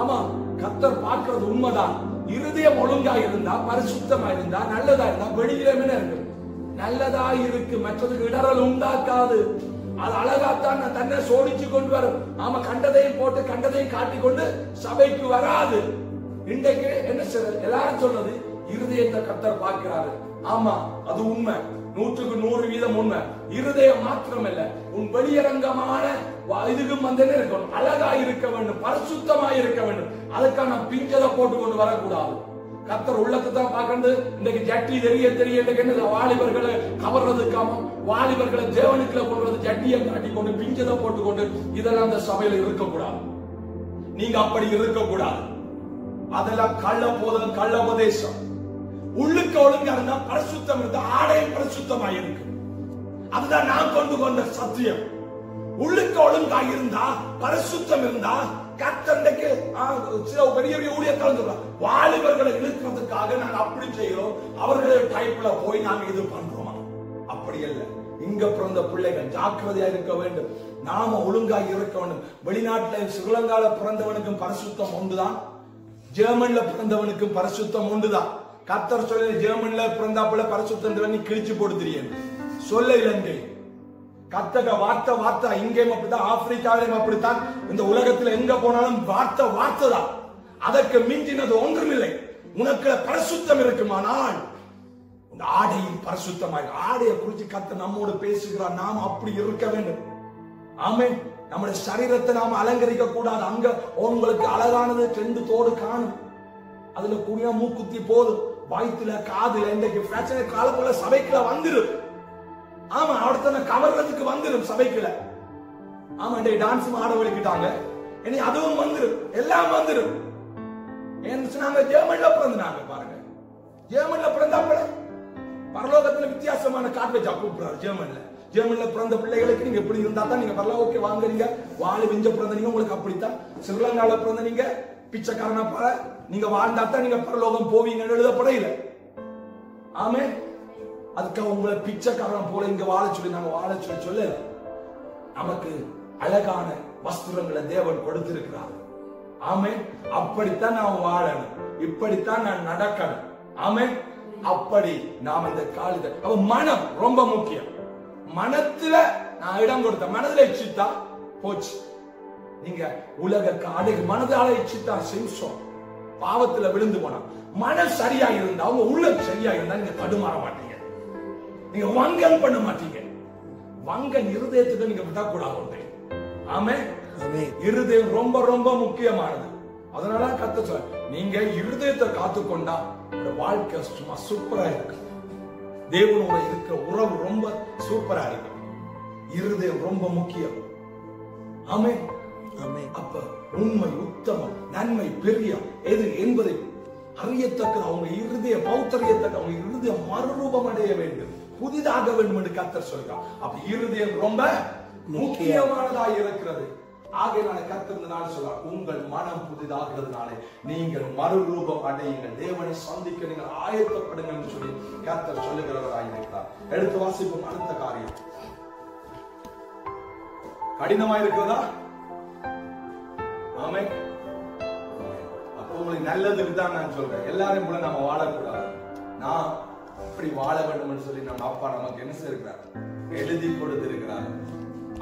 C: ஆமா கத்தர் பார்க்கிறது உண்மைதான். இருதயம் ஒழுங்கா இருந்தா பரிசுத்தமா இருந்தா நல்லதா இருந்தா வெளியிலமே இருக்கு நல்லதா இருக்கு மற்றதுக்கு இடரல் உண்டாக்காது. அது அழகாத்தான் தன்னை சோடிச்சு கொண்டு வரும். ஆமா கண்டதையும் போட்டு கண்டதையும் காட்டி கொண்டு சபைக்கு வராது. இன்றைக்கு என்ன சொல்றது எல்லாரும் சொல்றது இருதயத்தை கத்தர் பார்க்கிறாரு. ஆமா அது உண்மை. நூற்றுக்கு நூறு வீதம் உண்மை. இருதயம் மாத்திரமல்ல உன் வெளியரங்கமான இதுக்கும் வந்து இருக்கணும்? அழகா இருக்க வேண்டும் பரிசுத்தமா இருக்க வேண்டும். அதுக்கான பிஞ்சதை போட்டு கொண்டு வரக்கூடாது. கத்தர் உள்ளத்தை தான் பார்க்கறது. இன்னைக்கு ஜட்டி தெரிய தெரிய இன்னைக்கு வாலிபர்களை கவர்றதுக்காம வாலிபர்களை தேவனுக்குள்ள கொண்டு ஜட்டியை காட்டி கொண்டு பிஞ்சதை போட்டுக்கொண்டு இதெல்லாம் அந்த சபையில இருக்கக்கூடாது. நீங்க அப்படி இருக்கக்கூடாது. அதெல்லாம் கள்ள போதல் கள்ள உபதேசம். உள்ளுக்கு ஒழுங்கா இருந்தா பரிசுத்தம் இருந்தா ஆடையும் பரிசுத்தமா இருக்கு. அதுதான் நான் கொண்டு கொண்ட சத்தியம். உள்ளுக்கு ஒழுங்கா இருந்தா பரிசுத்தம் இருந்தா கத்தண்டைக்கு சில பெரிய பெரிய ஊழியர்கள் சொல்றாங்க. வாலிபர்களை இழுக்கிறதுக்காக நாங்க அப்படி செய்கிறோம் அவர்களுடைய டைப்ல போய் நாங்க இது பண்றோமா? அப்படி இல்லை இங்க பிறந்த பிள்ளைகள் ஜாக்கிரதையா இருக்க வேண்டும். நாம ஒழுங்காக இருக்க வேண்டும். வெளிநாட்டுல ஸ்ரீலங்கால பிறந்தவனுக்கும் பரிசுத்தம் ஒன்றுதான் ஜெர்மன்ல பிறந்தவனுக்கும் பரிசுத்தம் உண்டுதான். கத்தர் சொல்ல ஜெர்மன்ல பிறந்தாப்புல பரிசுத்தம் நீ கிழிச்சு போட்டு சொல்ல இலங்கை கத்தக வார்த்தை வார்த்தை. இங்கேயும் அப்படித்தான் ஆப்பிரிக்காவிலும் அப்படித்தான். இந்த உலகத்துல எங்க போனாலும் வார்த்தை வார்த்தை தான். அதற்கு மிஞ்சினது ஒன்றுமில்லை. உனக்கு பரிசுத்தம் இருக்குமானால் உன் ஆடையும் பரிசுத்தமாய் ஆடையை குறித்து கத்த நம்மோடு பேசுகிறார். நாம் அப்படி இருக்க வேண்டும். ஆமே நம்முடைய சரீரத்தை நாம் அலங்கரிக்க கூடாது. அங்க உங்களுக்கு அழகானது ரெண்டு தோடு காணும். அதுல கூடிய மூக்குத்தி போதும். வயிற்றுல காதுல இன்றைக்கு பிரச்சனை காலப்போல சபைக்குள்ள வந்துரும். ஆமா அடுத்த கவர்றதுக்கு வந்துடும் சபைக்குள்ள. ஆமா டே டான்ஸ் ஆட வலிக்கிட்டாங்க. இனி அதுவும் வந்துடும் எல்லாம் வந்துடும் ஏன்னு சொன்னாங்க ஜெர்மன்ல பிறந்தாங்க பாருங்க. ஜெர்மன்ல பிறந்தாப்பல பரலோகத்துல வித்தியாசமான காட் வச்சா கூப்பிடுறாரு ஜெர்மன்ல. ஜெர்மன்ல பிறந்த பிள்ளைகளுக்கு நீங்க எப்படி இருந்தா தான் நீங்க பரலோகத்தை வாங்குறீங்க. வாழு விஞ்ச பிறந்த நீங்க உங்களுக்கு அப்படித்தான். ஸ்ரீலங்கால பிறந்த நீங்க பிச்சைக்காரனா பல நீங்க வாழ்ந்தா தான் நீங்க பரலோகம் போவீங்கன்னு எழுதப்படையில. ஆமே அதுக்காக உங்களை பிச்சைக்காரன் போல இங்க வாழ சொல்லி நாங்க வாழ சொல்லி சொல்ல. நமக்கு அழகான வஸ்திரங்களை தேவன் கொடுத்திருக்கிறார். ஆமே அப்படித்தான் நான் வாழணும். இப்படித்தான் நான் நடக்கணும். ஆமே அப்படி நாம் இந்த காலத்தை அப்ப மனம் ரொம்ப முக்கியம். மனத்துல நான் இடம் கொடுத்தேன். மனதுல இச்சித்தா போச்சு. நீங்க உலக காடுக்கு மனதால இச்சித்தா சிம்சம். பாவத்துல விழுந்து போனா மனம் சரியா இருந்தா உங்க உள்ள சரியா இருந்தா நீங்க தடுமாற மாட்டீங்க. நீங்க வங்கன் பண்ண மாட்டீங்க. வங்கன் இருதயத்துக்கு நீங்க விடக்கூடாது ஒன்றை ஆமே. இருதயம் ரொம்ப ரொம்ப முக்கியமானது. அதனால கத்த சொல்ல நீங்க இருதயத்தை காத்துக்கொண்டா உங்களோட வாழ்க்கை சும்மா சூப்பரா இருக்கு. தேவனோட இருக்கிற உறவு ரொம்ப சூப்பரா இருக்கு. இருதயம் ரொம்ப முக்கியம். ஆமென்?
D: Amen.
C: அப்ப உண்மை உத்தமம் நன்மை பெரியம் எது என்பதை அறியத்தக்க அவங்க இருதய பௌத்தறியத்தக்க அவங்க இருதய மறுரூபம் அடைய வேண்டும். புதிதாக வேண்டும் என்று கத்தர் சொல்கிறார். அப்ப இருதயம் ரொம்ப முக்கியமானதா இருக்கிறது. ஆகையினால கத்தர் இந்த நாள் சொல்றார் உங்கள் மனம் புதிதாகிறதுனாலே நீங்கள் மறுரூபம் அடையுங்கள். தேவனை சந்திக்க நீங்கள் ஆயத்தப்படுங்கள் என்று சொல்லி கத்தர் சொல்லுகிறவராய் இருக்கிறார். எடுத்து வாசிப்போம் அடுத்த காரியம். கடினமா இருக்கிறதா? ஆமென். அப்ப உங்களுக்கு நல்லது தான் நான் சொல்றேன். எல்லாரையும் கூட நாம வாழக்கூடாது. நான் இப்படி வாழ வேண்டும் சொல்லி நம்ம அப்பா நமக்கு என்ன செய்திருக்கிறார்? எழுதி கொடுத்திருக்கிறார்.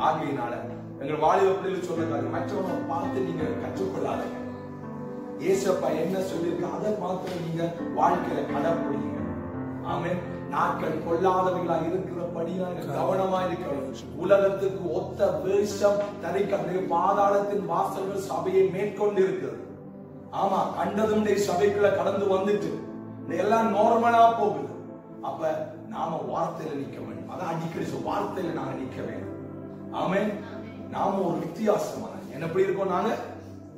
C: ஆகையினால எங்கள் வாலிப பிள்ளைகள் காரியம் மற்றவங்க பார்த்து நீங்க கற்றுக்கொள்ளாதீங்க. ஏசப்பா என்ன சொல்லியிருக்க அதை மாத்திரம் நீங்க வாழ்க்கையில கடைப்பிடிங்க. ஆமென். நாட்கள் கொள்ளாதவங்களா இருக்கிறபடியா கவனமா இருக்க வேண்டும் உலகத்துக்கு ஒத்த வேஷம் தரிக்க பாதாளத்தின் வாசல்கள் சபையை மேற்கொண்டு இருக்கிறது ஆமா கண்டதும் இந்த சபைக்குள்ள கடந்து வந்துட்டு எல்லாம் நார்மலா போகுது. அப்ப நாம வார்த்தையில நிக்க வேண்டும். அதான் அடிக்கடி வார்த்தையில நாங்க நிக்க வேண்டும். ஆமென். நாம ஒரு வித்தியாசமான என்ன எப்படி இருக்கோம் நாங்க?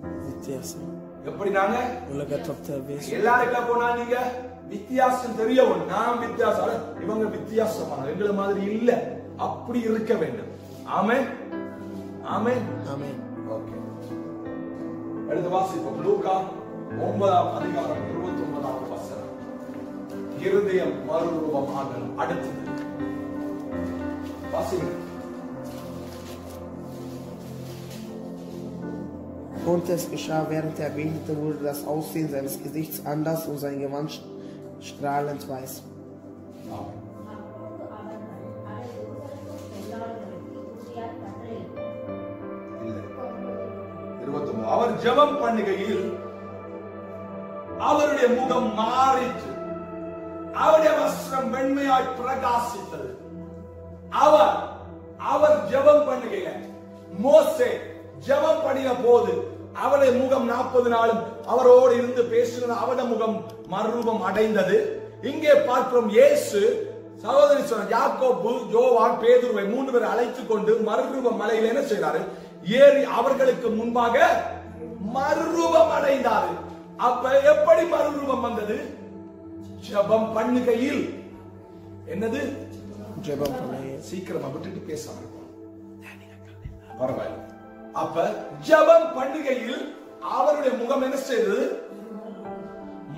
D: வித்தியாசம்.
C: எப்படி நாங்க?
D: உலகத்தொத்த வேஷம்
C: எல்லாருக்கும் போனா நீங்க? வித்தியாசம் தெரியவும் நான் வித்தியாசம் இவங்க வித்தியாசமான எங்களை மாதிரி இல்ல. அப்படி இருக்க வேண்டும். ஆமே ஆமே
D: ஆமென்.
C: ஓகே. அடுத்து வாசிப்போம். லூக்கா ஒன்பதாம் அதிகாரம் இருபத்தி இருதயம் மறுரூபமாக அடுத்தது வாசிங்க
D: Und es geschah, während er betete, wurde das Aussehen seines Gesichts anders und sein Gewand strahlend weiß.
C: ஆமென்.
A: அப்பொழுது அவர்கள் அதை ஒருவருக்கும் சொல்லாதபடிக்கு உறுதியாய் கட்டளையிட்டார்.
C: இல்லை இருபத்தொன்பது அவர் ஜெபம் பண்ணுகையில் அவருடைய முகம் மாறிற்று அவருடைய வஸ்திரம் வெண்மையாய் பிரகாசித்தது. அவர் அவர் ஜெபம் பண்ணுகையில மோசே ஜெபம் பண்ணின போது அவருடைய முகம் நாற்பது நாளும் அவரோடு இருந்து பேசுகிற அவருடைய முகம் மறுரூபம் அடைந்தது. இங்கே பார்க்கிறோம் இயேசு சகோதரி சொன்ன யாக்கோபு ஜோவான் பேதுருவை மூன்று பேர் அழைத்துக் கொண்டு மறுரூப மலையில என்ன செய்றாரு ஏறி அவர்களுக்கு முன்பாக மறுரூபம் அடைந்தாரு. அப்ப எப்படி மறுரூபம் வந்தது? ஜெபம் பண்ணுகையில். என்னது?
D: ஜெபம்
C: சீக்கிரமா விட்டுட்டு பேசாம. பரவாயில்ல. அப்ப ஜெபம் பண்ணுகையில் அவருடைய முகம் என்ன செய்தது?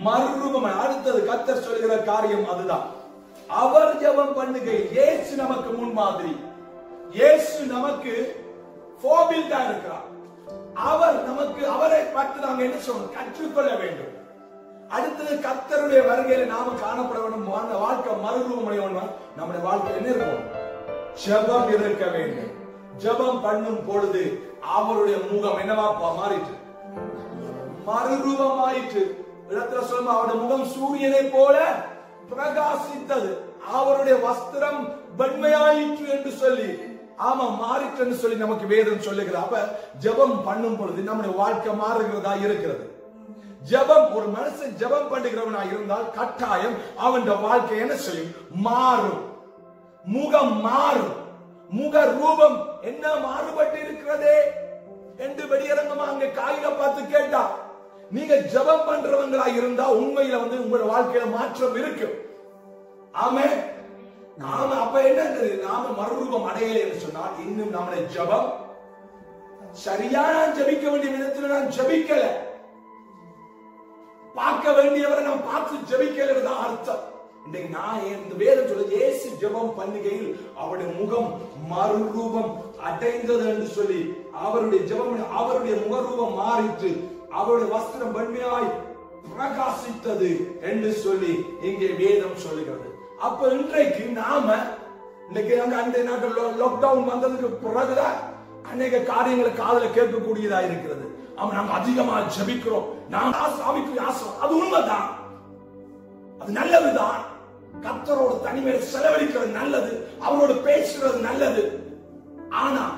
C: மறுரூபம் அடுத்தது கத்தர் சொல்கிற காரியம் அதுதான். அவர் ஜெபம் பண்ணுகையில் இயேசு நமக்கு முன்மாதிரி இயேசு நமக்கு கோபில்டா இருக்கிறார். அவர் நமக்கு அவரை பார்த்து நாங்க என்ன சொல்லணும்? கற்றுக்கொள்ள வேண்டும். அடுத்தது கத்தருடைய வருகையில நாம காணப்பட வேண்டும். அந்த வாழ்க்கை மறுரூபம் அடைய நம்முடைய வாழ்க்கை என்ன இருக்கும்? ஜெபம் இருக்க வேண்டும். ஜெபம் பண்ணும் பொழுது அவருடைய முகம் என்னவா பா- மாறிட்டு? மறுரூபமாயிற்று இடத்துல சொல்லும் அவருடைய முகம் சூரியனை போல பிரகாசித்தது. அவருடைய வஸ்திரம் வெண்மையாயிற்று என்று சொல்லி. ஆமா மாறிட்டுன்னு சொல்லி நமக்கு வேதம் சொல்லுகிறது. அப்ப ஜெபம் பண்ணும் பொழுது நம்முடைய வாழ்க்கை மாறுகிறதா இருக்கிறது? ஜெபம் ஒரு மனுஷன் ஜெபம் பண்ணுகிறவனா இருந்தால் கட்டாயம் அவன் வாழ்க்கை என்ன செய்யும்? மாறும். முகம் மாறும். முக ரூபம் என்ன மாறுபட்டு இருக்கிறதே? என்று வெளியரங்கமா அங்க காயில பார்த்து கேட்டா நீங்க ஜெபம் பண்றவங்களா இருந்தா உண்மையில வந்து உங்களோட வாழ்க்கையில மாற்றம் இருக்கு. ஆமே நாம அப்ப என்ன நாம மறுரூபம் அடையலை என்று சொன்னால் இன்னும் நம்மளை ஜெபம் சரியா நான் ஜெபிக்க வேண்டிய விதத்துல நான் ஜெபிக்கல. பார்க்க வேண்டியவரை நம்ம பார்த்து ஜெபிக்கிறது தான் அர்த்தம். இன்றைக்கு நான் இந்த வேதம் சொல்ல இயேசு ஜெபம் பண்ணுகையில் அவருடைய முகம் மறுரூபம் அடைந்தது என்று சொல்லி அவருடைய ஜெபம் அவருடைய முகரூபம் மாறிட்டு அவருடைய வஸ்திரம் வன்மையாய் பிரகாசித்தது என்று சொல்லி இங்கே வேதம் சொல்லுகிறது. அப்ப இன்றைக்கு நாம இன்னைக்கு அங்க அந்த நாட்டில் லாக்டவுன் வந்ததுக்கு பிறகுதான் அநேக காரியங்களை காதுல கேட்கக்கூடியதா இருக்கிறது. அவன் நாங்க அதிகமா ஜெபிக்கிறோம். நான் ஆவிக்குரிய ஆசை அது உண்மைதான். அது நல்லதுதான். கத்தரோட தனிமையில செலவழிக்கிறது நல்லது. அவரோட பேசுறது நல்லது. ஆனா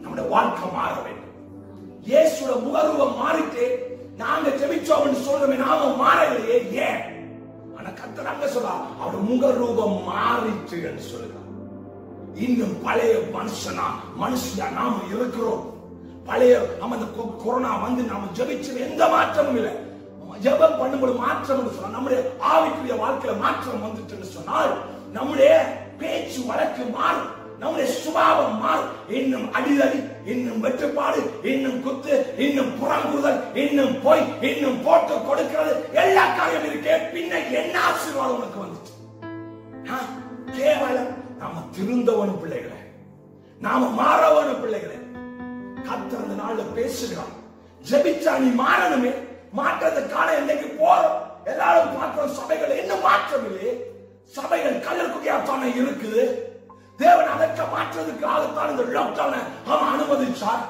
C: நம்முடைய வாழ்க்கை மாற வேண்டும். இயேசுட முகருவம் மாறிட்டே நாங்க ஜெபிச்சோம்னு சொல்றோமே நாம மாறலையே? ஏன்? ஆனா கத்தர் அங்க சொல்றா அவர் முக ரூபம் மாறிச்சுன்னு சொல்லுறார் இன்னும் பழைய மனுஷனா மனுஷனா நாம இருக்கிறோம். பழைய நம்ம இந்த கொ- கொரோனா வந்து நாம ஜெபிச்சது எந்த மாற்றமும் இல்லை. ஜெபம் பண்ணும்போது மாற்றம் சொன்னா நம்முடைய ஆவிக்குரிய வாழ்க்கையில மாற்றம் வந்துட்டுன்னு சொன்னால் நம்முடைய பேச்சு வழக்கு மாறும் நம்முடைய சுபாவம் மாறும். இன்னும் அடிதடி இன்னும் வெட்டுப்பாடு இன்னும் குத்து இன்னும் புறங்குதல் இன்னும் போய் இன்னும் போட்டு கொடுக்கிறது எல்லா காரியம் இருக்கே பின்ன என்ன ஆசீர்வாதம் உனக்கு வந்துச்சு? கேவலம். நாம திருந்தவனும் பிள்ளைகளை. நாம மாறவனும் பிள்ளைகளை. கத்தர் அந்த நாள்ல பேசுகிறான் ஜெபிச்சா நீ மாறணுமே. மாற்றத்துக்கான இன்னைக்கு போறோம்? எல்லாரும் பார்க்கிறோம் சபைகள் என்ன மாற்றம் இல்லையே சபைகள் கல்லர் குகையாத்தானே இருக்குது. தேவன் அதற்க மாற்றதுக்காகத்தான் இந்த லாக்டவுனை அவன் அனுமதிச்சார்.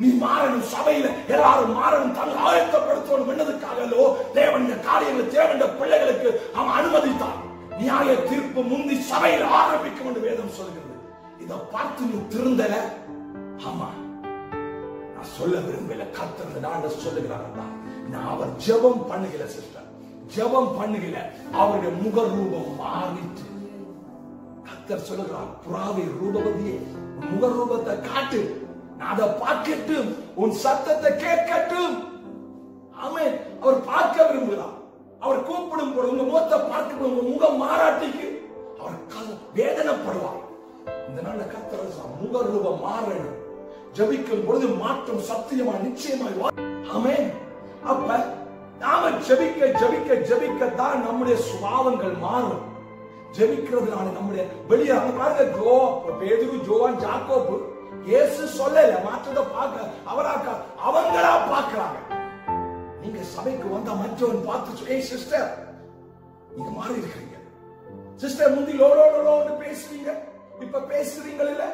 C: நீ மாறணும் சபையில எல்லாரும் மாறணும் தங்களை ஆயத்தப்படுத்தணும் என்னதுக்காகலோ தேவன் இந்த காரியங்களை தேவன் பிள்ளைகளுக்கு அவன் அனுமதித்தான். நியாய தீர்ப்பு முந்தி சபையில் ஆரம்பிக்கும் என்று வேதம் சொல்கிறது. இதை பார்த்து நீ திருந்தல? ஆமா நான் சொல்ல விரும்பல கத்தர் நான் சொல்லுகிறாரா நான் அவர் ஜெபம் பண்ணுகிற சிஸ்டர் ஜெபம் பண்ணுகிற அவருடைய முக ரூபம் மாறிட்டு கத்தர் சொல்லுகிறார் புறாவை ரூபவதியே முக ரூபத்தை காட்டு. நான் அதை பார்க்கட்டும். உன் சத்தத்தை கேட்கட்டும். ஆமே அவர் பார்க்க விரும்புகிறார். அவர் கூப்பிடும் போது உங்க முகத்தை பார்க்கணும் உங்க முகம் மாறாட்டிக்கு. அவர் வேதனைப்படுவார். இந்த நாள் கத்தர் முக ரூபம் மாறணும். ஜபிக்கும் பொழுது மாற்றம் சத்தியமா நிச்சயமாய் ஆமே அப்ப நாம ஜபிக்க ஜபிக்க ஜபிக்க தான் நம்முடைய சுபாவங்கள் மாறும். ஜபிக்கிறதுனால நம்முடைய வெளியே அங்க பாருங்க ஜோ பேதுரு ஜோவான் ஜாக்கோபு இயேசு சொல்லல மாற்றத்தை பார்க்க அவராக்க அவங்களா பாக்குறாங்க நீங்க சபைக்கு வந்த மற்றவன் பார்த்து ஏய் சிஸ்டர் நீங்க மாறி இருக்கிறீங்க. சிஸ்டர் முந்தி லோ லோ லோன்னு பேசுவீங்க இப்ப பேசுறீங்க இல்ல?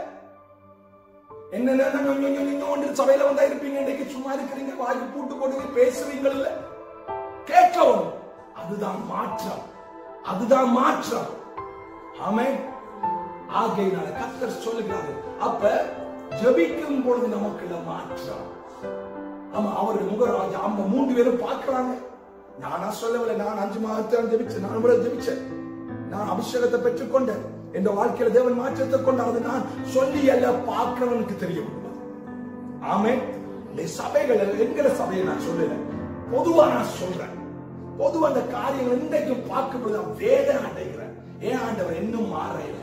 C: என்னென்ன நீங்க ஒன்று சபையில வந்தா இருப்பீங்க. இன்னைக்கு சும்மா இருக்கிறீங்க. வாய்க்கு பூட்டு போட்டு பேசுறீங்க இல்ல கேட்கவும் அதுதான் மாற்றம். அதுதான் மாற்றம். ஆமே ஆகையினால கத்தர் சொல்லுகிறாரு அப்ப ஜபிக்கும் பொழுது நமக்குள்ள மாற்றம். ஆமா அவருடைய முகராஜா அந்த மூன்று பேரும் பார்க்கிறாங்க. நானா சொல்லவில்லை நான் அஞ்சு மாதத்தான் ஜெபிச்சேன். நான் கூட ஜெபிச்சேன். நான் அபிஷேகத்தை பெற்றுக்கொண்டேன். என் வாழ்க்கையில தேவன் மாற்றத்தை கொண்டு அது நான் சொல்லி அல்ல பார்க்கிறவனுக்கு தெரியும். ஆமே இந்த சபைகள் எங்கிற சபையை நான் சொல்லல. பொதுவா நான் சொல்றேன். பொதுவா அந்த காரியங்கள் இன்றைக்கும் பார்க்கும்போது நான் வேதனை அடைகிறேன். ஏன் ஆண்டவர் இன்னும் மாறல?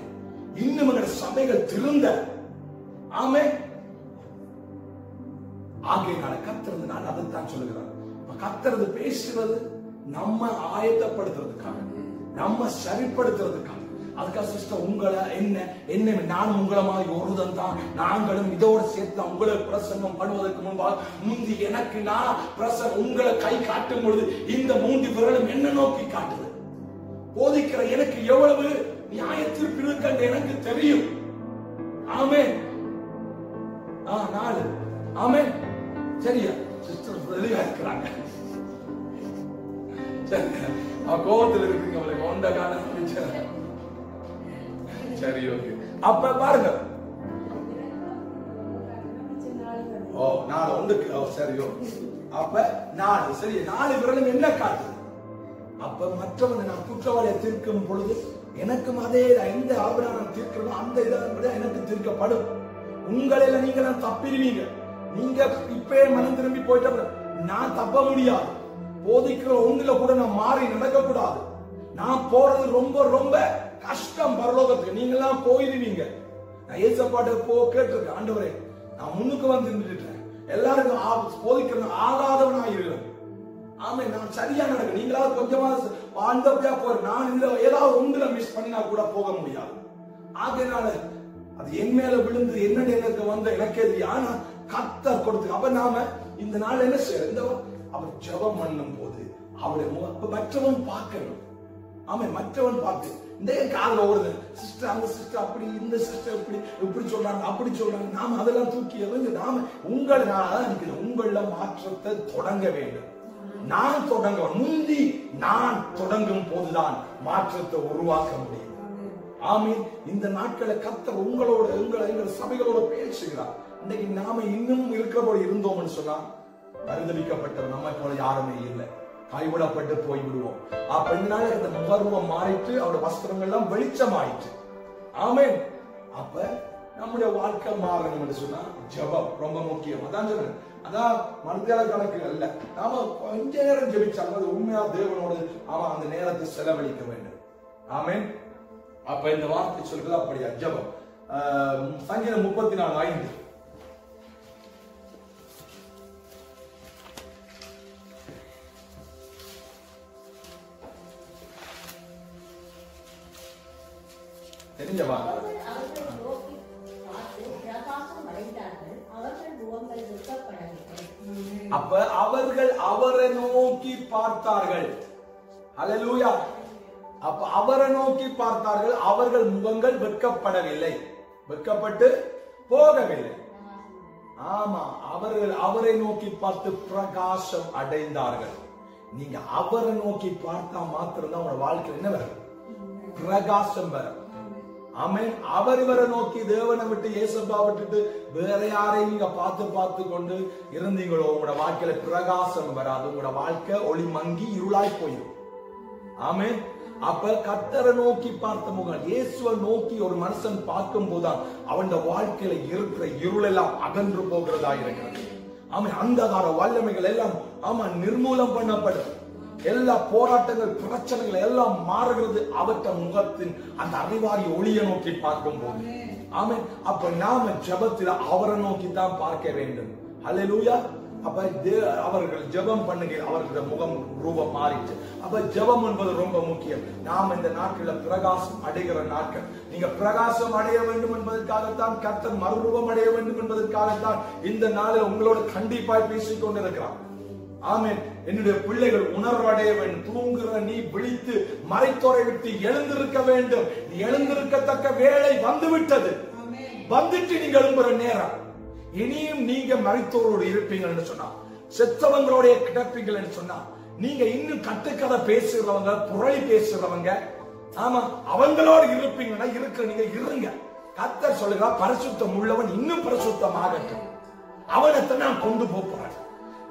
C: இன்னும் எங்க சபைகள் திருந்த. ஆமே ஆகையினால கத்துறது நான் அதைத்தான் சொல்லுகிறேன் கத்துறது பேசுறது நம்ம ஆயத்தப்படுத்துறதுக்காக நம்ம சரிப்படுத்துறதுக்காக. அதுக்காக சிஸ்டர் உங்களை என்ன என்ன நானும் உங்களை மாதிரி ஒருதன் தான். நாங்களும் இதோட சேர்த்து உங்களை பிரசங்கம் பண்ணுவதற்கு முன்பாக முந்தி எனக்கு நான் பிரசங்க உங்களை கை காட்டும் பொழுது இந்த மூன்று விரலும் என்ன நோக்கி காட்டுது. போதிக்கிற எனக்கு எவ்வளவு நியாயத்திற்கு இருக்கின்ற எனக்கு தெரியும். ஆமே ஆ நாலு. ஆமே சரியா? சிஸ்டர் தெளிவா இருக்கிறாங்க. சரி. அவ அவளை கொண்ட காலம் சரி ஓகே அப்ப பாருங்க. ஓ நாலு ஒன்றுக்கு ஓ சரி ஓகே அப்ப நாலு சரி நாலு விரலும் என்ன காட்டு? அப்ப மற்றவன் நான் குற்றவாளியை தீர்க்கும் பொழுது எனக்கும் அதே தான். எந்த ஆபரணம் தீர்க்கிறதோ அந்த இதை எனக்கு தீர்க்கப்படும். உங்களில நீங்க நான் தப்பிடுவீங்க. நீங்க இப்பே மனம் திரும்பி போயிட்ட நான் தப்ப முடியாது. போதிக்கிற ஒண்ணுல கூட நான் மாறி நடக்கக்கூடாது. நான் போறது ரொம்ப ரொம்ப கஷ்டம் பரலோகத்துக்கு. நீங்க எல்லாம் போயிருவீங்க. நான் ஏசப்பாட்ட போ கேட்டிருக்கேன். ஆண்டவரே நான் முன்னுக்கு வந்து நின்றுட்டேன் எல்லாருக்கும் ஆ- போதிக்கிறது ஆகாதவனா இருக்கிறேன் ஆமா நான் சரியா நடக்க நீங்களா கொஞ்சமா வாழ்ந்தபடியா போற நான் இந்த ஏதாவது ஒன்றுல மிஸ் பண்ணினா கூட போக முடியாது. ஆகையினால அது என் மேல விழுந்து என்ன எனக்கு வந்த எனக்கே ஆனா கத்தர் கொடுத்து அப்ப நாம இந்த நாள் என்ன செய்யறோம் இந்த அவர் ஜபம் பண்ணும் போது அவருடைய மற்றவன் பார்க்கணும். ஆமா மற்றவன் பார்த்து இந்த காதல ஓடுது. சிஸ்டர் அந்த சிஸ்டர் அப்படி இந்த சிஸ்டர் இப்படி இப்படி சொல்றாங்க அப்படி சொல்றாங்க. நாம அதெல்லாம் தூக்கி எறிஞ்சு நாம உங்களால நான் நினைக்கிறேன் உங்கள மாற்றத்தை தொடங்க வேண்டும். நான் தொடங்க முந்தி நான் தொடங்கும் போதுதான் மாற்றத்தை உருவாக்க முடியும். ஆமீன். இந்த நாட்களை கத்தர் உங்களோட உங்களை எங்கள் சபைகளோட பேசுகிறார். இன்னைக்கு நாம இன்னும் இருக்கிற போல இருந்தோம்னு சொன்னா பரிதவிக்கப்பட்டவர் நம்ம போல யாருமே இல்லை. கைவிடப்பட்டு போய் விடுவோம் அப்ப இதனால இந்த முகர்வம் மாறிட்டு அவருடைய வஸ்திரங்கள் எல்லாம் வெளிச்சம் ஆயிட்டு ஆமே அப்ப நம்முடைய வாழ்க்கை மாறணும் என்று சொன்னா ஜெபம் ரொம்ப முக்கியம். அதான் சொல்றேன். அதான் மனிதன கணக்கு அல்ல. நாம கொஞ்ச நேரம் ஜெபிச்சாலும் அது உண்மையா தேவனோடு அவன் அந்த நேரத்தை செலவழிக்க வேண்டும். ஆமென். அப்ப இந்த வார்த்தை சொல்றது அப்படியா? ஜெபம். ஆஹ், சங்கீதம் முப்பத்தி நாலு ஐந்து.
A: முகங்கள் துக்கப்படவில்லை
C: அப்ப அவர்கள் அவரை நோக்கி பார்த்தார்கள். ஹalleluya அப்ப அவரை நோக்கி பார்த்தார்கள். அவர்கள் முகங்கள் வெட்கப்படவில்லை. வெட்கப்பட்டு போகவில்லை. ஆமா அவர்கள் அவரை நோக்கி பார்த்து பிரகாசம் அடைந்தார்கள். நீங்க அவரை நோக்கி பார்த்தா மாத்திரம்தான் உங்க வாழ்க்கையில் என்ன வரும்? பிரகாசம் வரும். ஆமேன். அவர் இவரை நோக்கி தேவனை விட்டு ஏசப்பா விட்டுட்டு வேற யாரையும் நீங்க பார்த்து பார்த்து கொண்டு இருந்தீங்களோ உங்களோட வாழ்க்கையில பிரகாசம் வராது. உங்களோட வாழ்க்கை ஒளி மங்கி இருளாய் போயிடும் ஆமே அப்ப கத்தரை நோக்கி பார்த்த முகம் இயேசுவை நோக்கி ஒரு மனுஷன் பார்க்கும் போதுதான் அவன் வாழ்க்கையில இருக்கிற இருள் எல்லாம் அகன்று போகிறதா இருக்கிறது. அந்த அந்தகார வல்லமைகள் எல்லாம் ஆமா நிர்மூலம் பண்ணப்படும் எல்லா போராட்டங்கள் பிரச்சனைகள் எல்லாம் மாறுகிறது. அவற்ற முகத்தின் அந்த அறிவாரி ஒளியை நோக்கி பார்க்கும் போது ஆமே அப்ப நாம ஜபத்தில் அவரை நோக்கி தான் பார்க்க வேண்டும். ஹalleluya. அப்ப அவர்கள் ஜெபம் பண்ணுகிற அவர்களோட முகம் ரூபம் மாறிச்சு அப்ப ஜெபம் என்பது ரொம்ப முக்கியம். நாம் இந்த நாட்கள்ல பிரகாசம் அடைகிற நாட்கள். நீங்க பிரகாசம் அடைய வேண்டும் என்பதற்காகத்தான் கர்த்தர் மறுரூபம் அடைய வேண்டும் என்பதற்காகத்தான் இந்த நாளில் உங்களோட கண்டிப்பாய் பேசிக் கொண்டிருக்கிறான் ஆமென். என்னுடைய பிள்ளைகள் உணர்வடைய வேண்டும் தூங்குகிற நீ விழித்து மறைத்தோரை விட்டு எழுந்திருக்க வேண்டும். எழுந்திருக்கத்தக்க வேலை வந்துவிட்டது. வந்துட்டு நீங்க எழும்புற நேரம். இனியும் நீங்க மறைத்தோரோடு இருப்பீங்கன்னு சொன்னா செத்தவங்களோட கிடப்பீங்கன்னு சொன்னா நீங்க இன்னும் கட்டுக்கதை பேசுறவங்க புரளி பேசுறவங்க ஆமா அவங்களோட இருப்பீங்கன்னா இருக்க நீங்க இருங்க. கத்தர் சொல்லுங்க பரிசுத்தம் உள்ளவன் இன்னும் பரிசுத்தம் ஆகட்டும் அவனைத்தான் நான் கொண்டு போறேன்.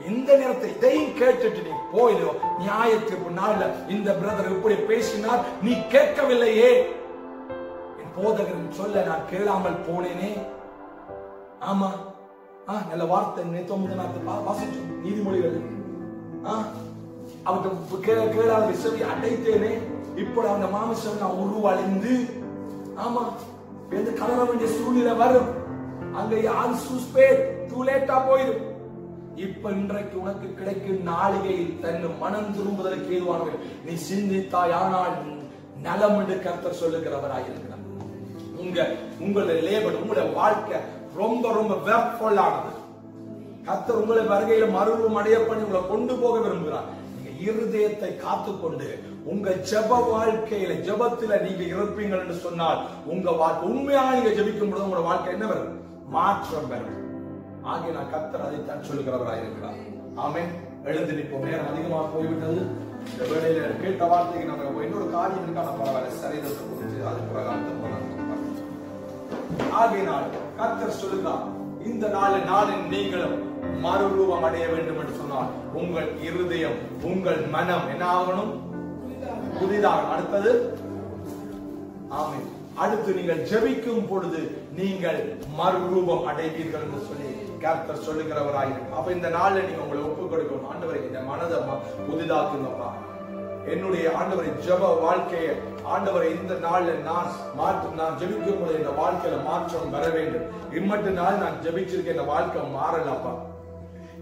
C: இந்த நேரத்தை இதையும் கேட்டுட்டு நீ போயிடும் நியாயத்திற்கு நாள்ல இந்த பிரதர் இப்படி பேசினார் நீ கேட்கவில்லையே. என் போதகரின் சொல்ல நான் கேளாமல் போனேனே. ஆமா. ஆ நல்ல வார்த்தை. நேத்தோ முதலாத்து வாசிச்சோம். நீதிமொழிகள். ஆ அவற்றை கே- கேளாத விசவி அடைத்தேனே. இப்போ அந்த மாமிசம் நான் உருவழிந்து ஆமா எது கலர வேண்டிய சூழ்நிலை வரும். அங்க யாரு சூஸ்பே டூ லேட்டா போயிடும் இப்ப இன்றைக்கு உனக்கு கிடைக்கும் நாளிகையில் தன் மனம் திரும்புதலுக்கு ஏதுவானவர் நீ சிந்தித்தாயானால் நலம் என்று கர்த்தர் சொல்லுகிறவராயிருக்கிறார் உங்க உங்களுடைய லேபன் உங்களுடைய வாழ்க்கை ரொம்ப ரொம்ப வேர்ஃபுல்லானது கர்த்தர் உங்களை வருகையில மறுபடியும் அடைய பண்ணி உங்களை கொண்டு போக விரும்புகிறார். நீங்க இருதயத்தை காத்துக்கொண்டு உங்க ஜெப வாழ்க்கையில ஜெபத்துல நீங்க இருப்பீங்கள் என்று சொன்னால் உங்க வாழ்க்கை உண்மையாக நீங்க ஜெபிக்கும் பொழுது உங்களோட வாழ்க்கை என்ன வரும்? மாற்றம் வரும். ஆகிய நான் அதை அதைத்தான் சொல்லுகிறவராக இருக்கிறார். ஆமென். எழுந்து நிற்போம். நேரம் அதிகமாக போய்விட்டது. இந்த வேலையில கேட்ட வார்த்தைக்கு நம்ம இன்னொரு காரியம் இருக்கான பரவாயில்ல. சரீரத்தை குறித்து அது பிரகாரத்தை போலாம் ஆகையினால் சொல்லுகிறார் இந்த நாளில் நாளின் நீங்களும் மறுரூபம் அடைய வேண்டும் என்று சொன்னால் உங்கள் இருதயம் உங்கள் மனம் என்ன ஆகணும்? புதிதாக அடுத்தது ஆமே அடுத்து நீங்கள் ஜெபிக்கும் பொழுது நீங்கள் மறுரூபம் அடைவீர்கள் என்று சொல்லி கர்த்தர் சொல்லுகிறவராயிருக்கு அப்ப இந்த நாள்ல நீங்க உங்களை ஒப்பு கொடுக்கணும் ஆண்டவரை இந்த மனதை புதிதாக்குங்கப்பா. என்னுடைய ஆண்டவரை ஜெப வாழ்க்கையை ஆண்டவரை இந்த நாள்ல நான் மாற்று நான் ஜெபிக்கும் போது இந்த வாழ்க்கையில மாற்றம் வர வேண்டும். இம்மட்டு நாள் நான் ஜெபிச்சிருக்கேன் இந்த வாழ்க்கை மாறலப்பா.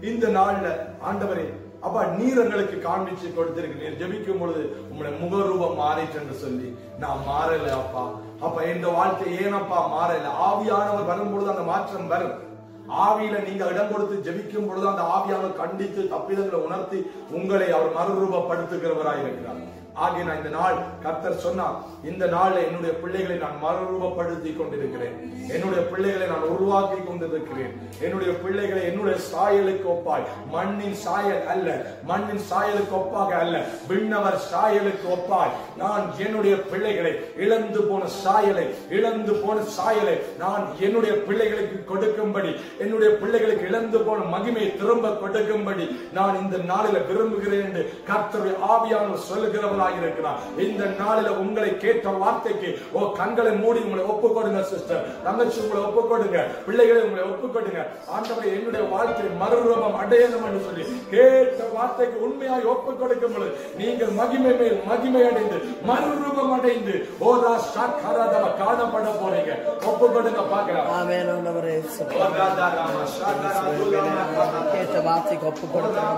C: இந்த நாள்ல ஆண்டவரை அப்பா நீர் எங்களுக்கு காண்பிச்சு கொடுத்திருக்கிறீர். ஜெபிக்கும் பொழுது உங்களுடைய முகரூபம் மாறிச்சு என்று சொல்லி நான் மாறல அப்பா. அப்ப இந்த வாழ்க்கை ஏனப்பா மாறல? ஆவியானவர் வரும்பொழுது அந்த மாற்றம் வரும். ஆவியில நீங்க இடம் கொடுத்து ஜெபிக்கும் பொழுது அந்த ஆவியாவை கண்டித்து தப்பிதங்களை உணர்த்தி உங்களை அவர் மறுரூபப்படுத்துகிறவராய் இருக்கிறார் நான் இந்த நாள் கர்த்தர் சொன்னார் இந்த நாள்ல என்னுடைய பிள்ளைகளை நான் மறுரூபப்படுத்தி கொண்டிருக்கிறேன். என்னுடைய பிள்ளைகளை நான் உருவாக்கி கொண்டிருக்கிறேன். என்னுடைய பிள்ளைகளை என்னுடைய சாயலுக்கு ஒப்பாய். மண்ணின் சாயல் அல்ல மண்ணின் சாயலுக்கு ஒப்பாக அல்ல விண்ணவர் சாயலுக்கு ஒப்பாய். நான் என்னுடைய பிள்ளைகளை இழந்து போன சாயலை இழந்து போன சாயலை நான் என்னுடைய பிள்ளைகளுக்கு கொடுக்கும்படி என்னுடைய பிள்ளைகளுக்கு இழந்து போன மகிமையை திரும்ப கொடுக்கும்படி நான் இந்த நாளில விரும்புகிறேன் என்று கர்த்தருடைய ஆவியானவர் இருக்கிறார் இந்த நாளில உங்களை கேட்ட வார்த்தைக்கு ஓ கண்களை மூடி உங்களை ஒப்பு கொடுங்க சிஸ்டர் தங்கச்சி உங்களை ஒப்பு கொடுங்க பிள்ளைகளை உங்களை ஒப்பு கொடுங்க ஆண்டவரை என்னுடைய வாழ்க்கை மறுரூபம் அடையணும் என்று சொல்லி கேட்ட வார்த்தைக்கு உண்மையாய் ஒப்பு கொடுக்கும் பொழுது நீங்கள் மகிமை மேல் மகிமை அடைந்து மறுரூபம் அடைந்து ஓதா சாக்காராதவ காணப்பட போறீங்க. ஒப்பு கொடுங்க
D: ஆமென் ஆண்டவரே
C: காதா.
D: கேட்ட வார்த்தைக்கு ஒப்பு கொடுக்கிறோம்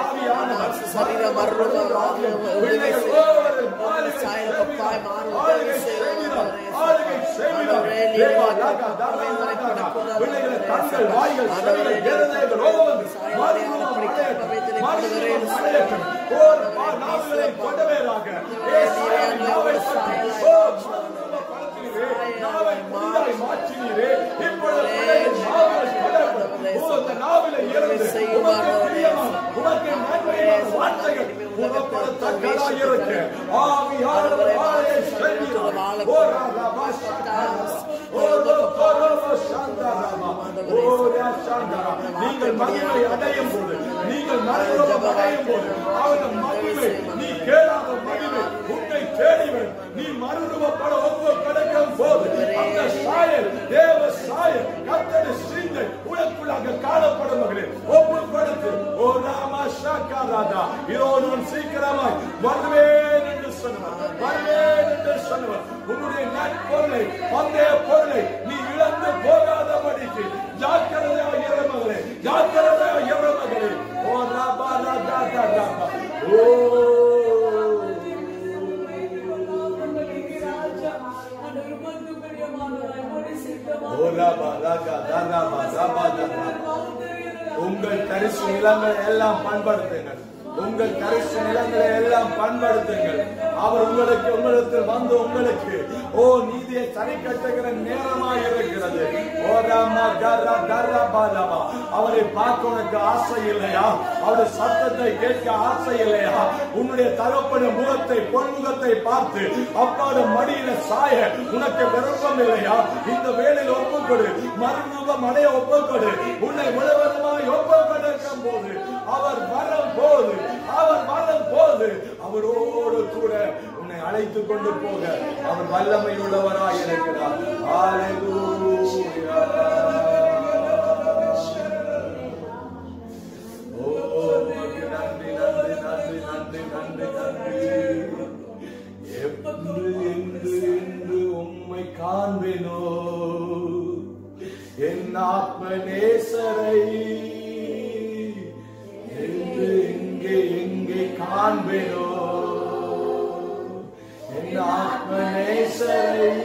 D: இயேசுப்பா. ஆண்டவரே இயேசுப்பா.
C: ஆவியானவரே, ஆவியானவரே, மாற்றினீரே. இப்பொழுது இருந்து உமக்கு உமக்கு வார்த்தைகள் புறப்படத்தக்கதாய் ஆவியானவர் வாழை செய்கிறார். ஓ, ராபா, சந்தாரா. நீங்கள் மகிமை அடையும் போது நீங்கள் மறைமுகம் அடையும் போது அவர்கள் மகிமை நீ கேளாத மகிமை உன்னை தேடி நீ மறுரூபப்பட ஒவ்வொரு கிடைக்கும் போது அந்த சாயல் தேவ சாயல் கத்தடி சிந்தை உனக்குள்ளாக காணப்படும் மகளே. ஒப்பு கொடுத்து ஓ ராமா ஷாக்கா ராதா இதோடு உன் சீக்கிரமாய் வருவேன் என்று சொன்னவர் வருவேன் என்று சொன்னவர். உன்னுடைய நட்பொருளை பந்தய பொருளை நீ இழந்து போகாதபடிக்கு ஜாக்கிரதையா இற மகளே ஜாக்கிரதையா இற மகளே. ஓ ராபா ராதா ராபா ஓ ராகா தாராபா ராபா தாரா உங்கள் தரிசு நிலங்களை எல்லாம் பண்படுத்துங்கள் உங்கள் கரிசு நிலங்களை எல்லாம் பண்படுத்துங்கள். அவர் உங்களுக்கு உங்களிடத்தில் வந்து உங்களுக்கு ஓ நீதியை சரி கட்டுகிற நேரமாக இருக்கிறது. ஓ ராமா கரா கரா பாலாபா அவரை பார்க்க உனக்கு ஆசை இல்லையா? அவருடைய சத்தத்தை கேட்க ஆசை இல்லையா? உன்னுடைய தகப்பன முகத்தை பொன்முகத்தை பார்த்து அப்பாட மடியில சாய உனக்கு விருப்பம் இல்லையா? இந்த வேலையில் ஒப்புக்கொடு. மறுமுகம் அடைய ஒப்புக்கொடு. உன்னை முழுவதுமாய் ஒப்புக்கொண்டிருக்கும் போது அவர் போது அவரோடு கூட உன்னை அழைத்துக் கொண்டு போக. அவர் வல்லமை உள்ளவராய் இருக்கிறார் Amen.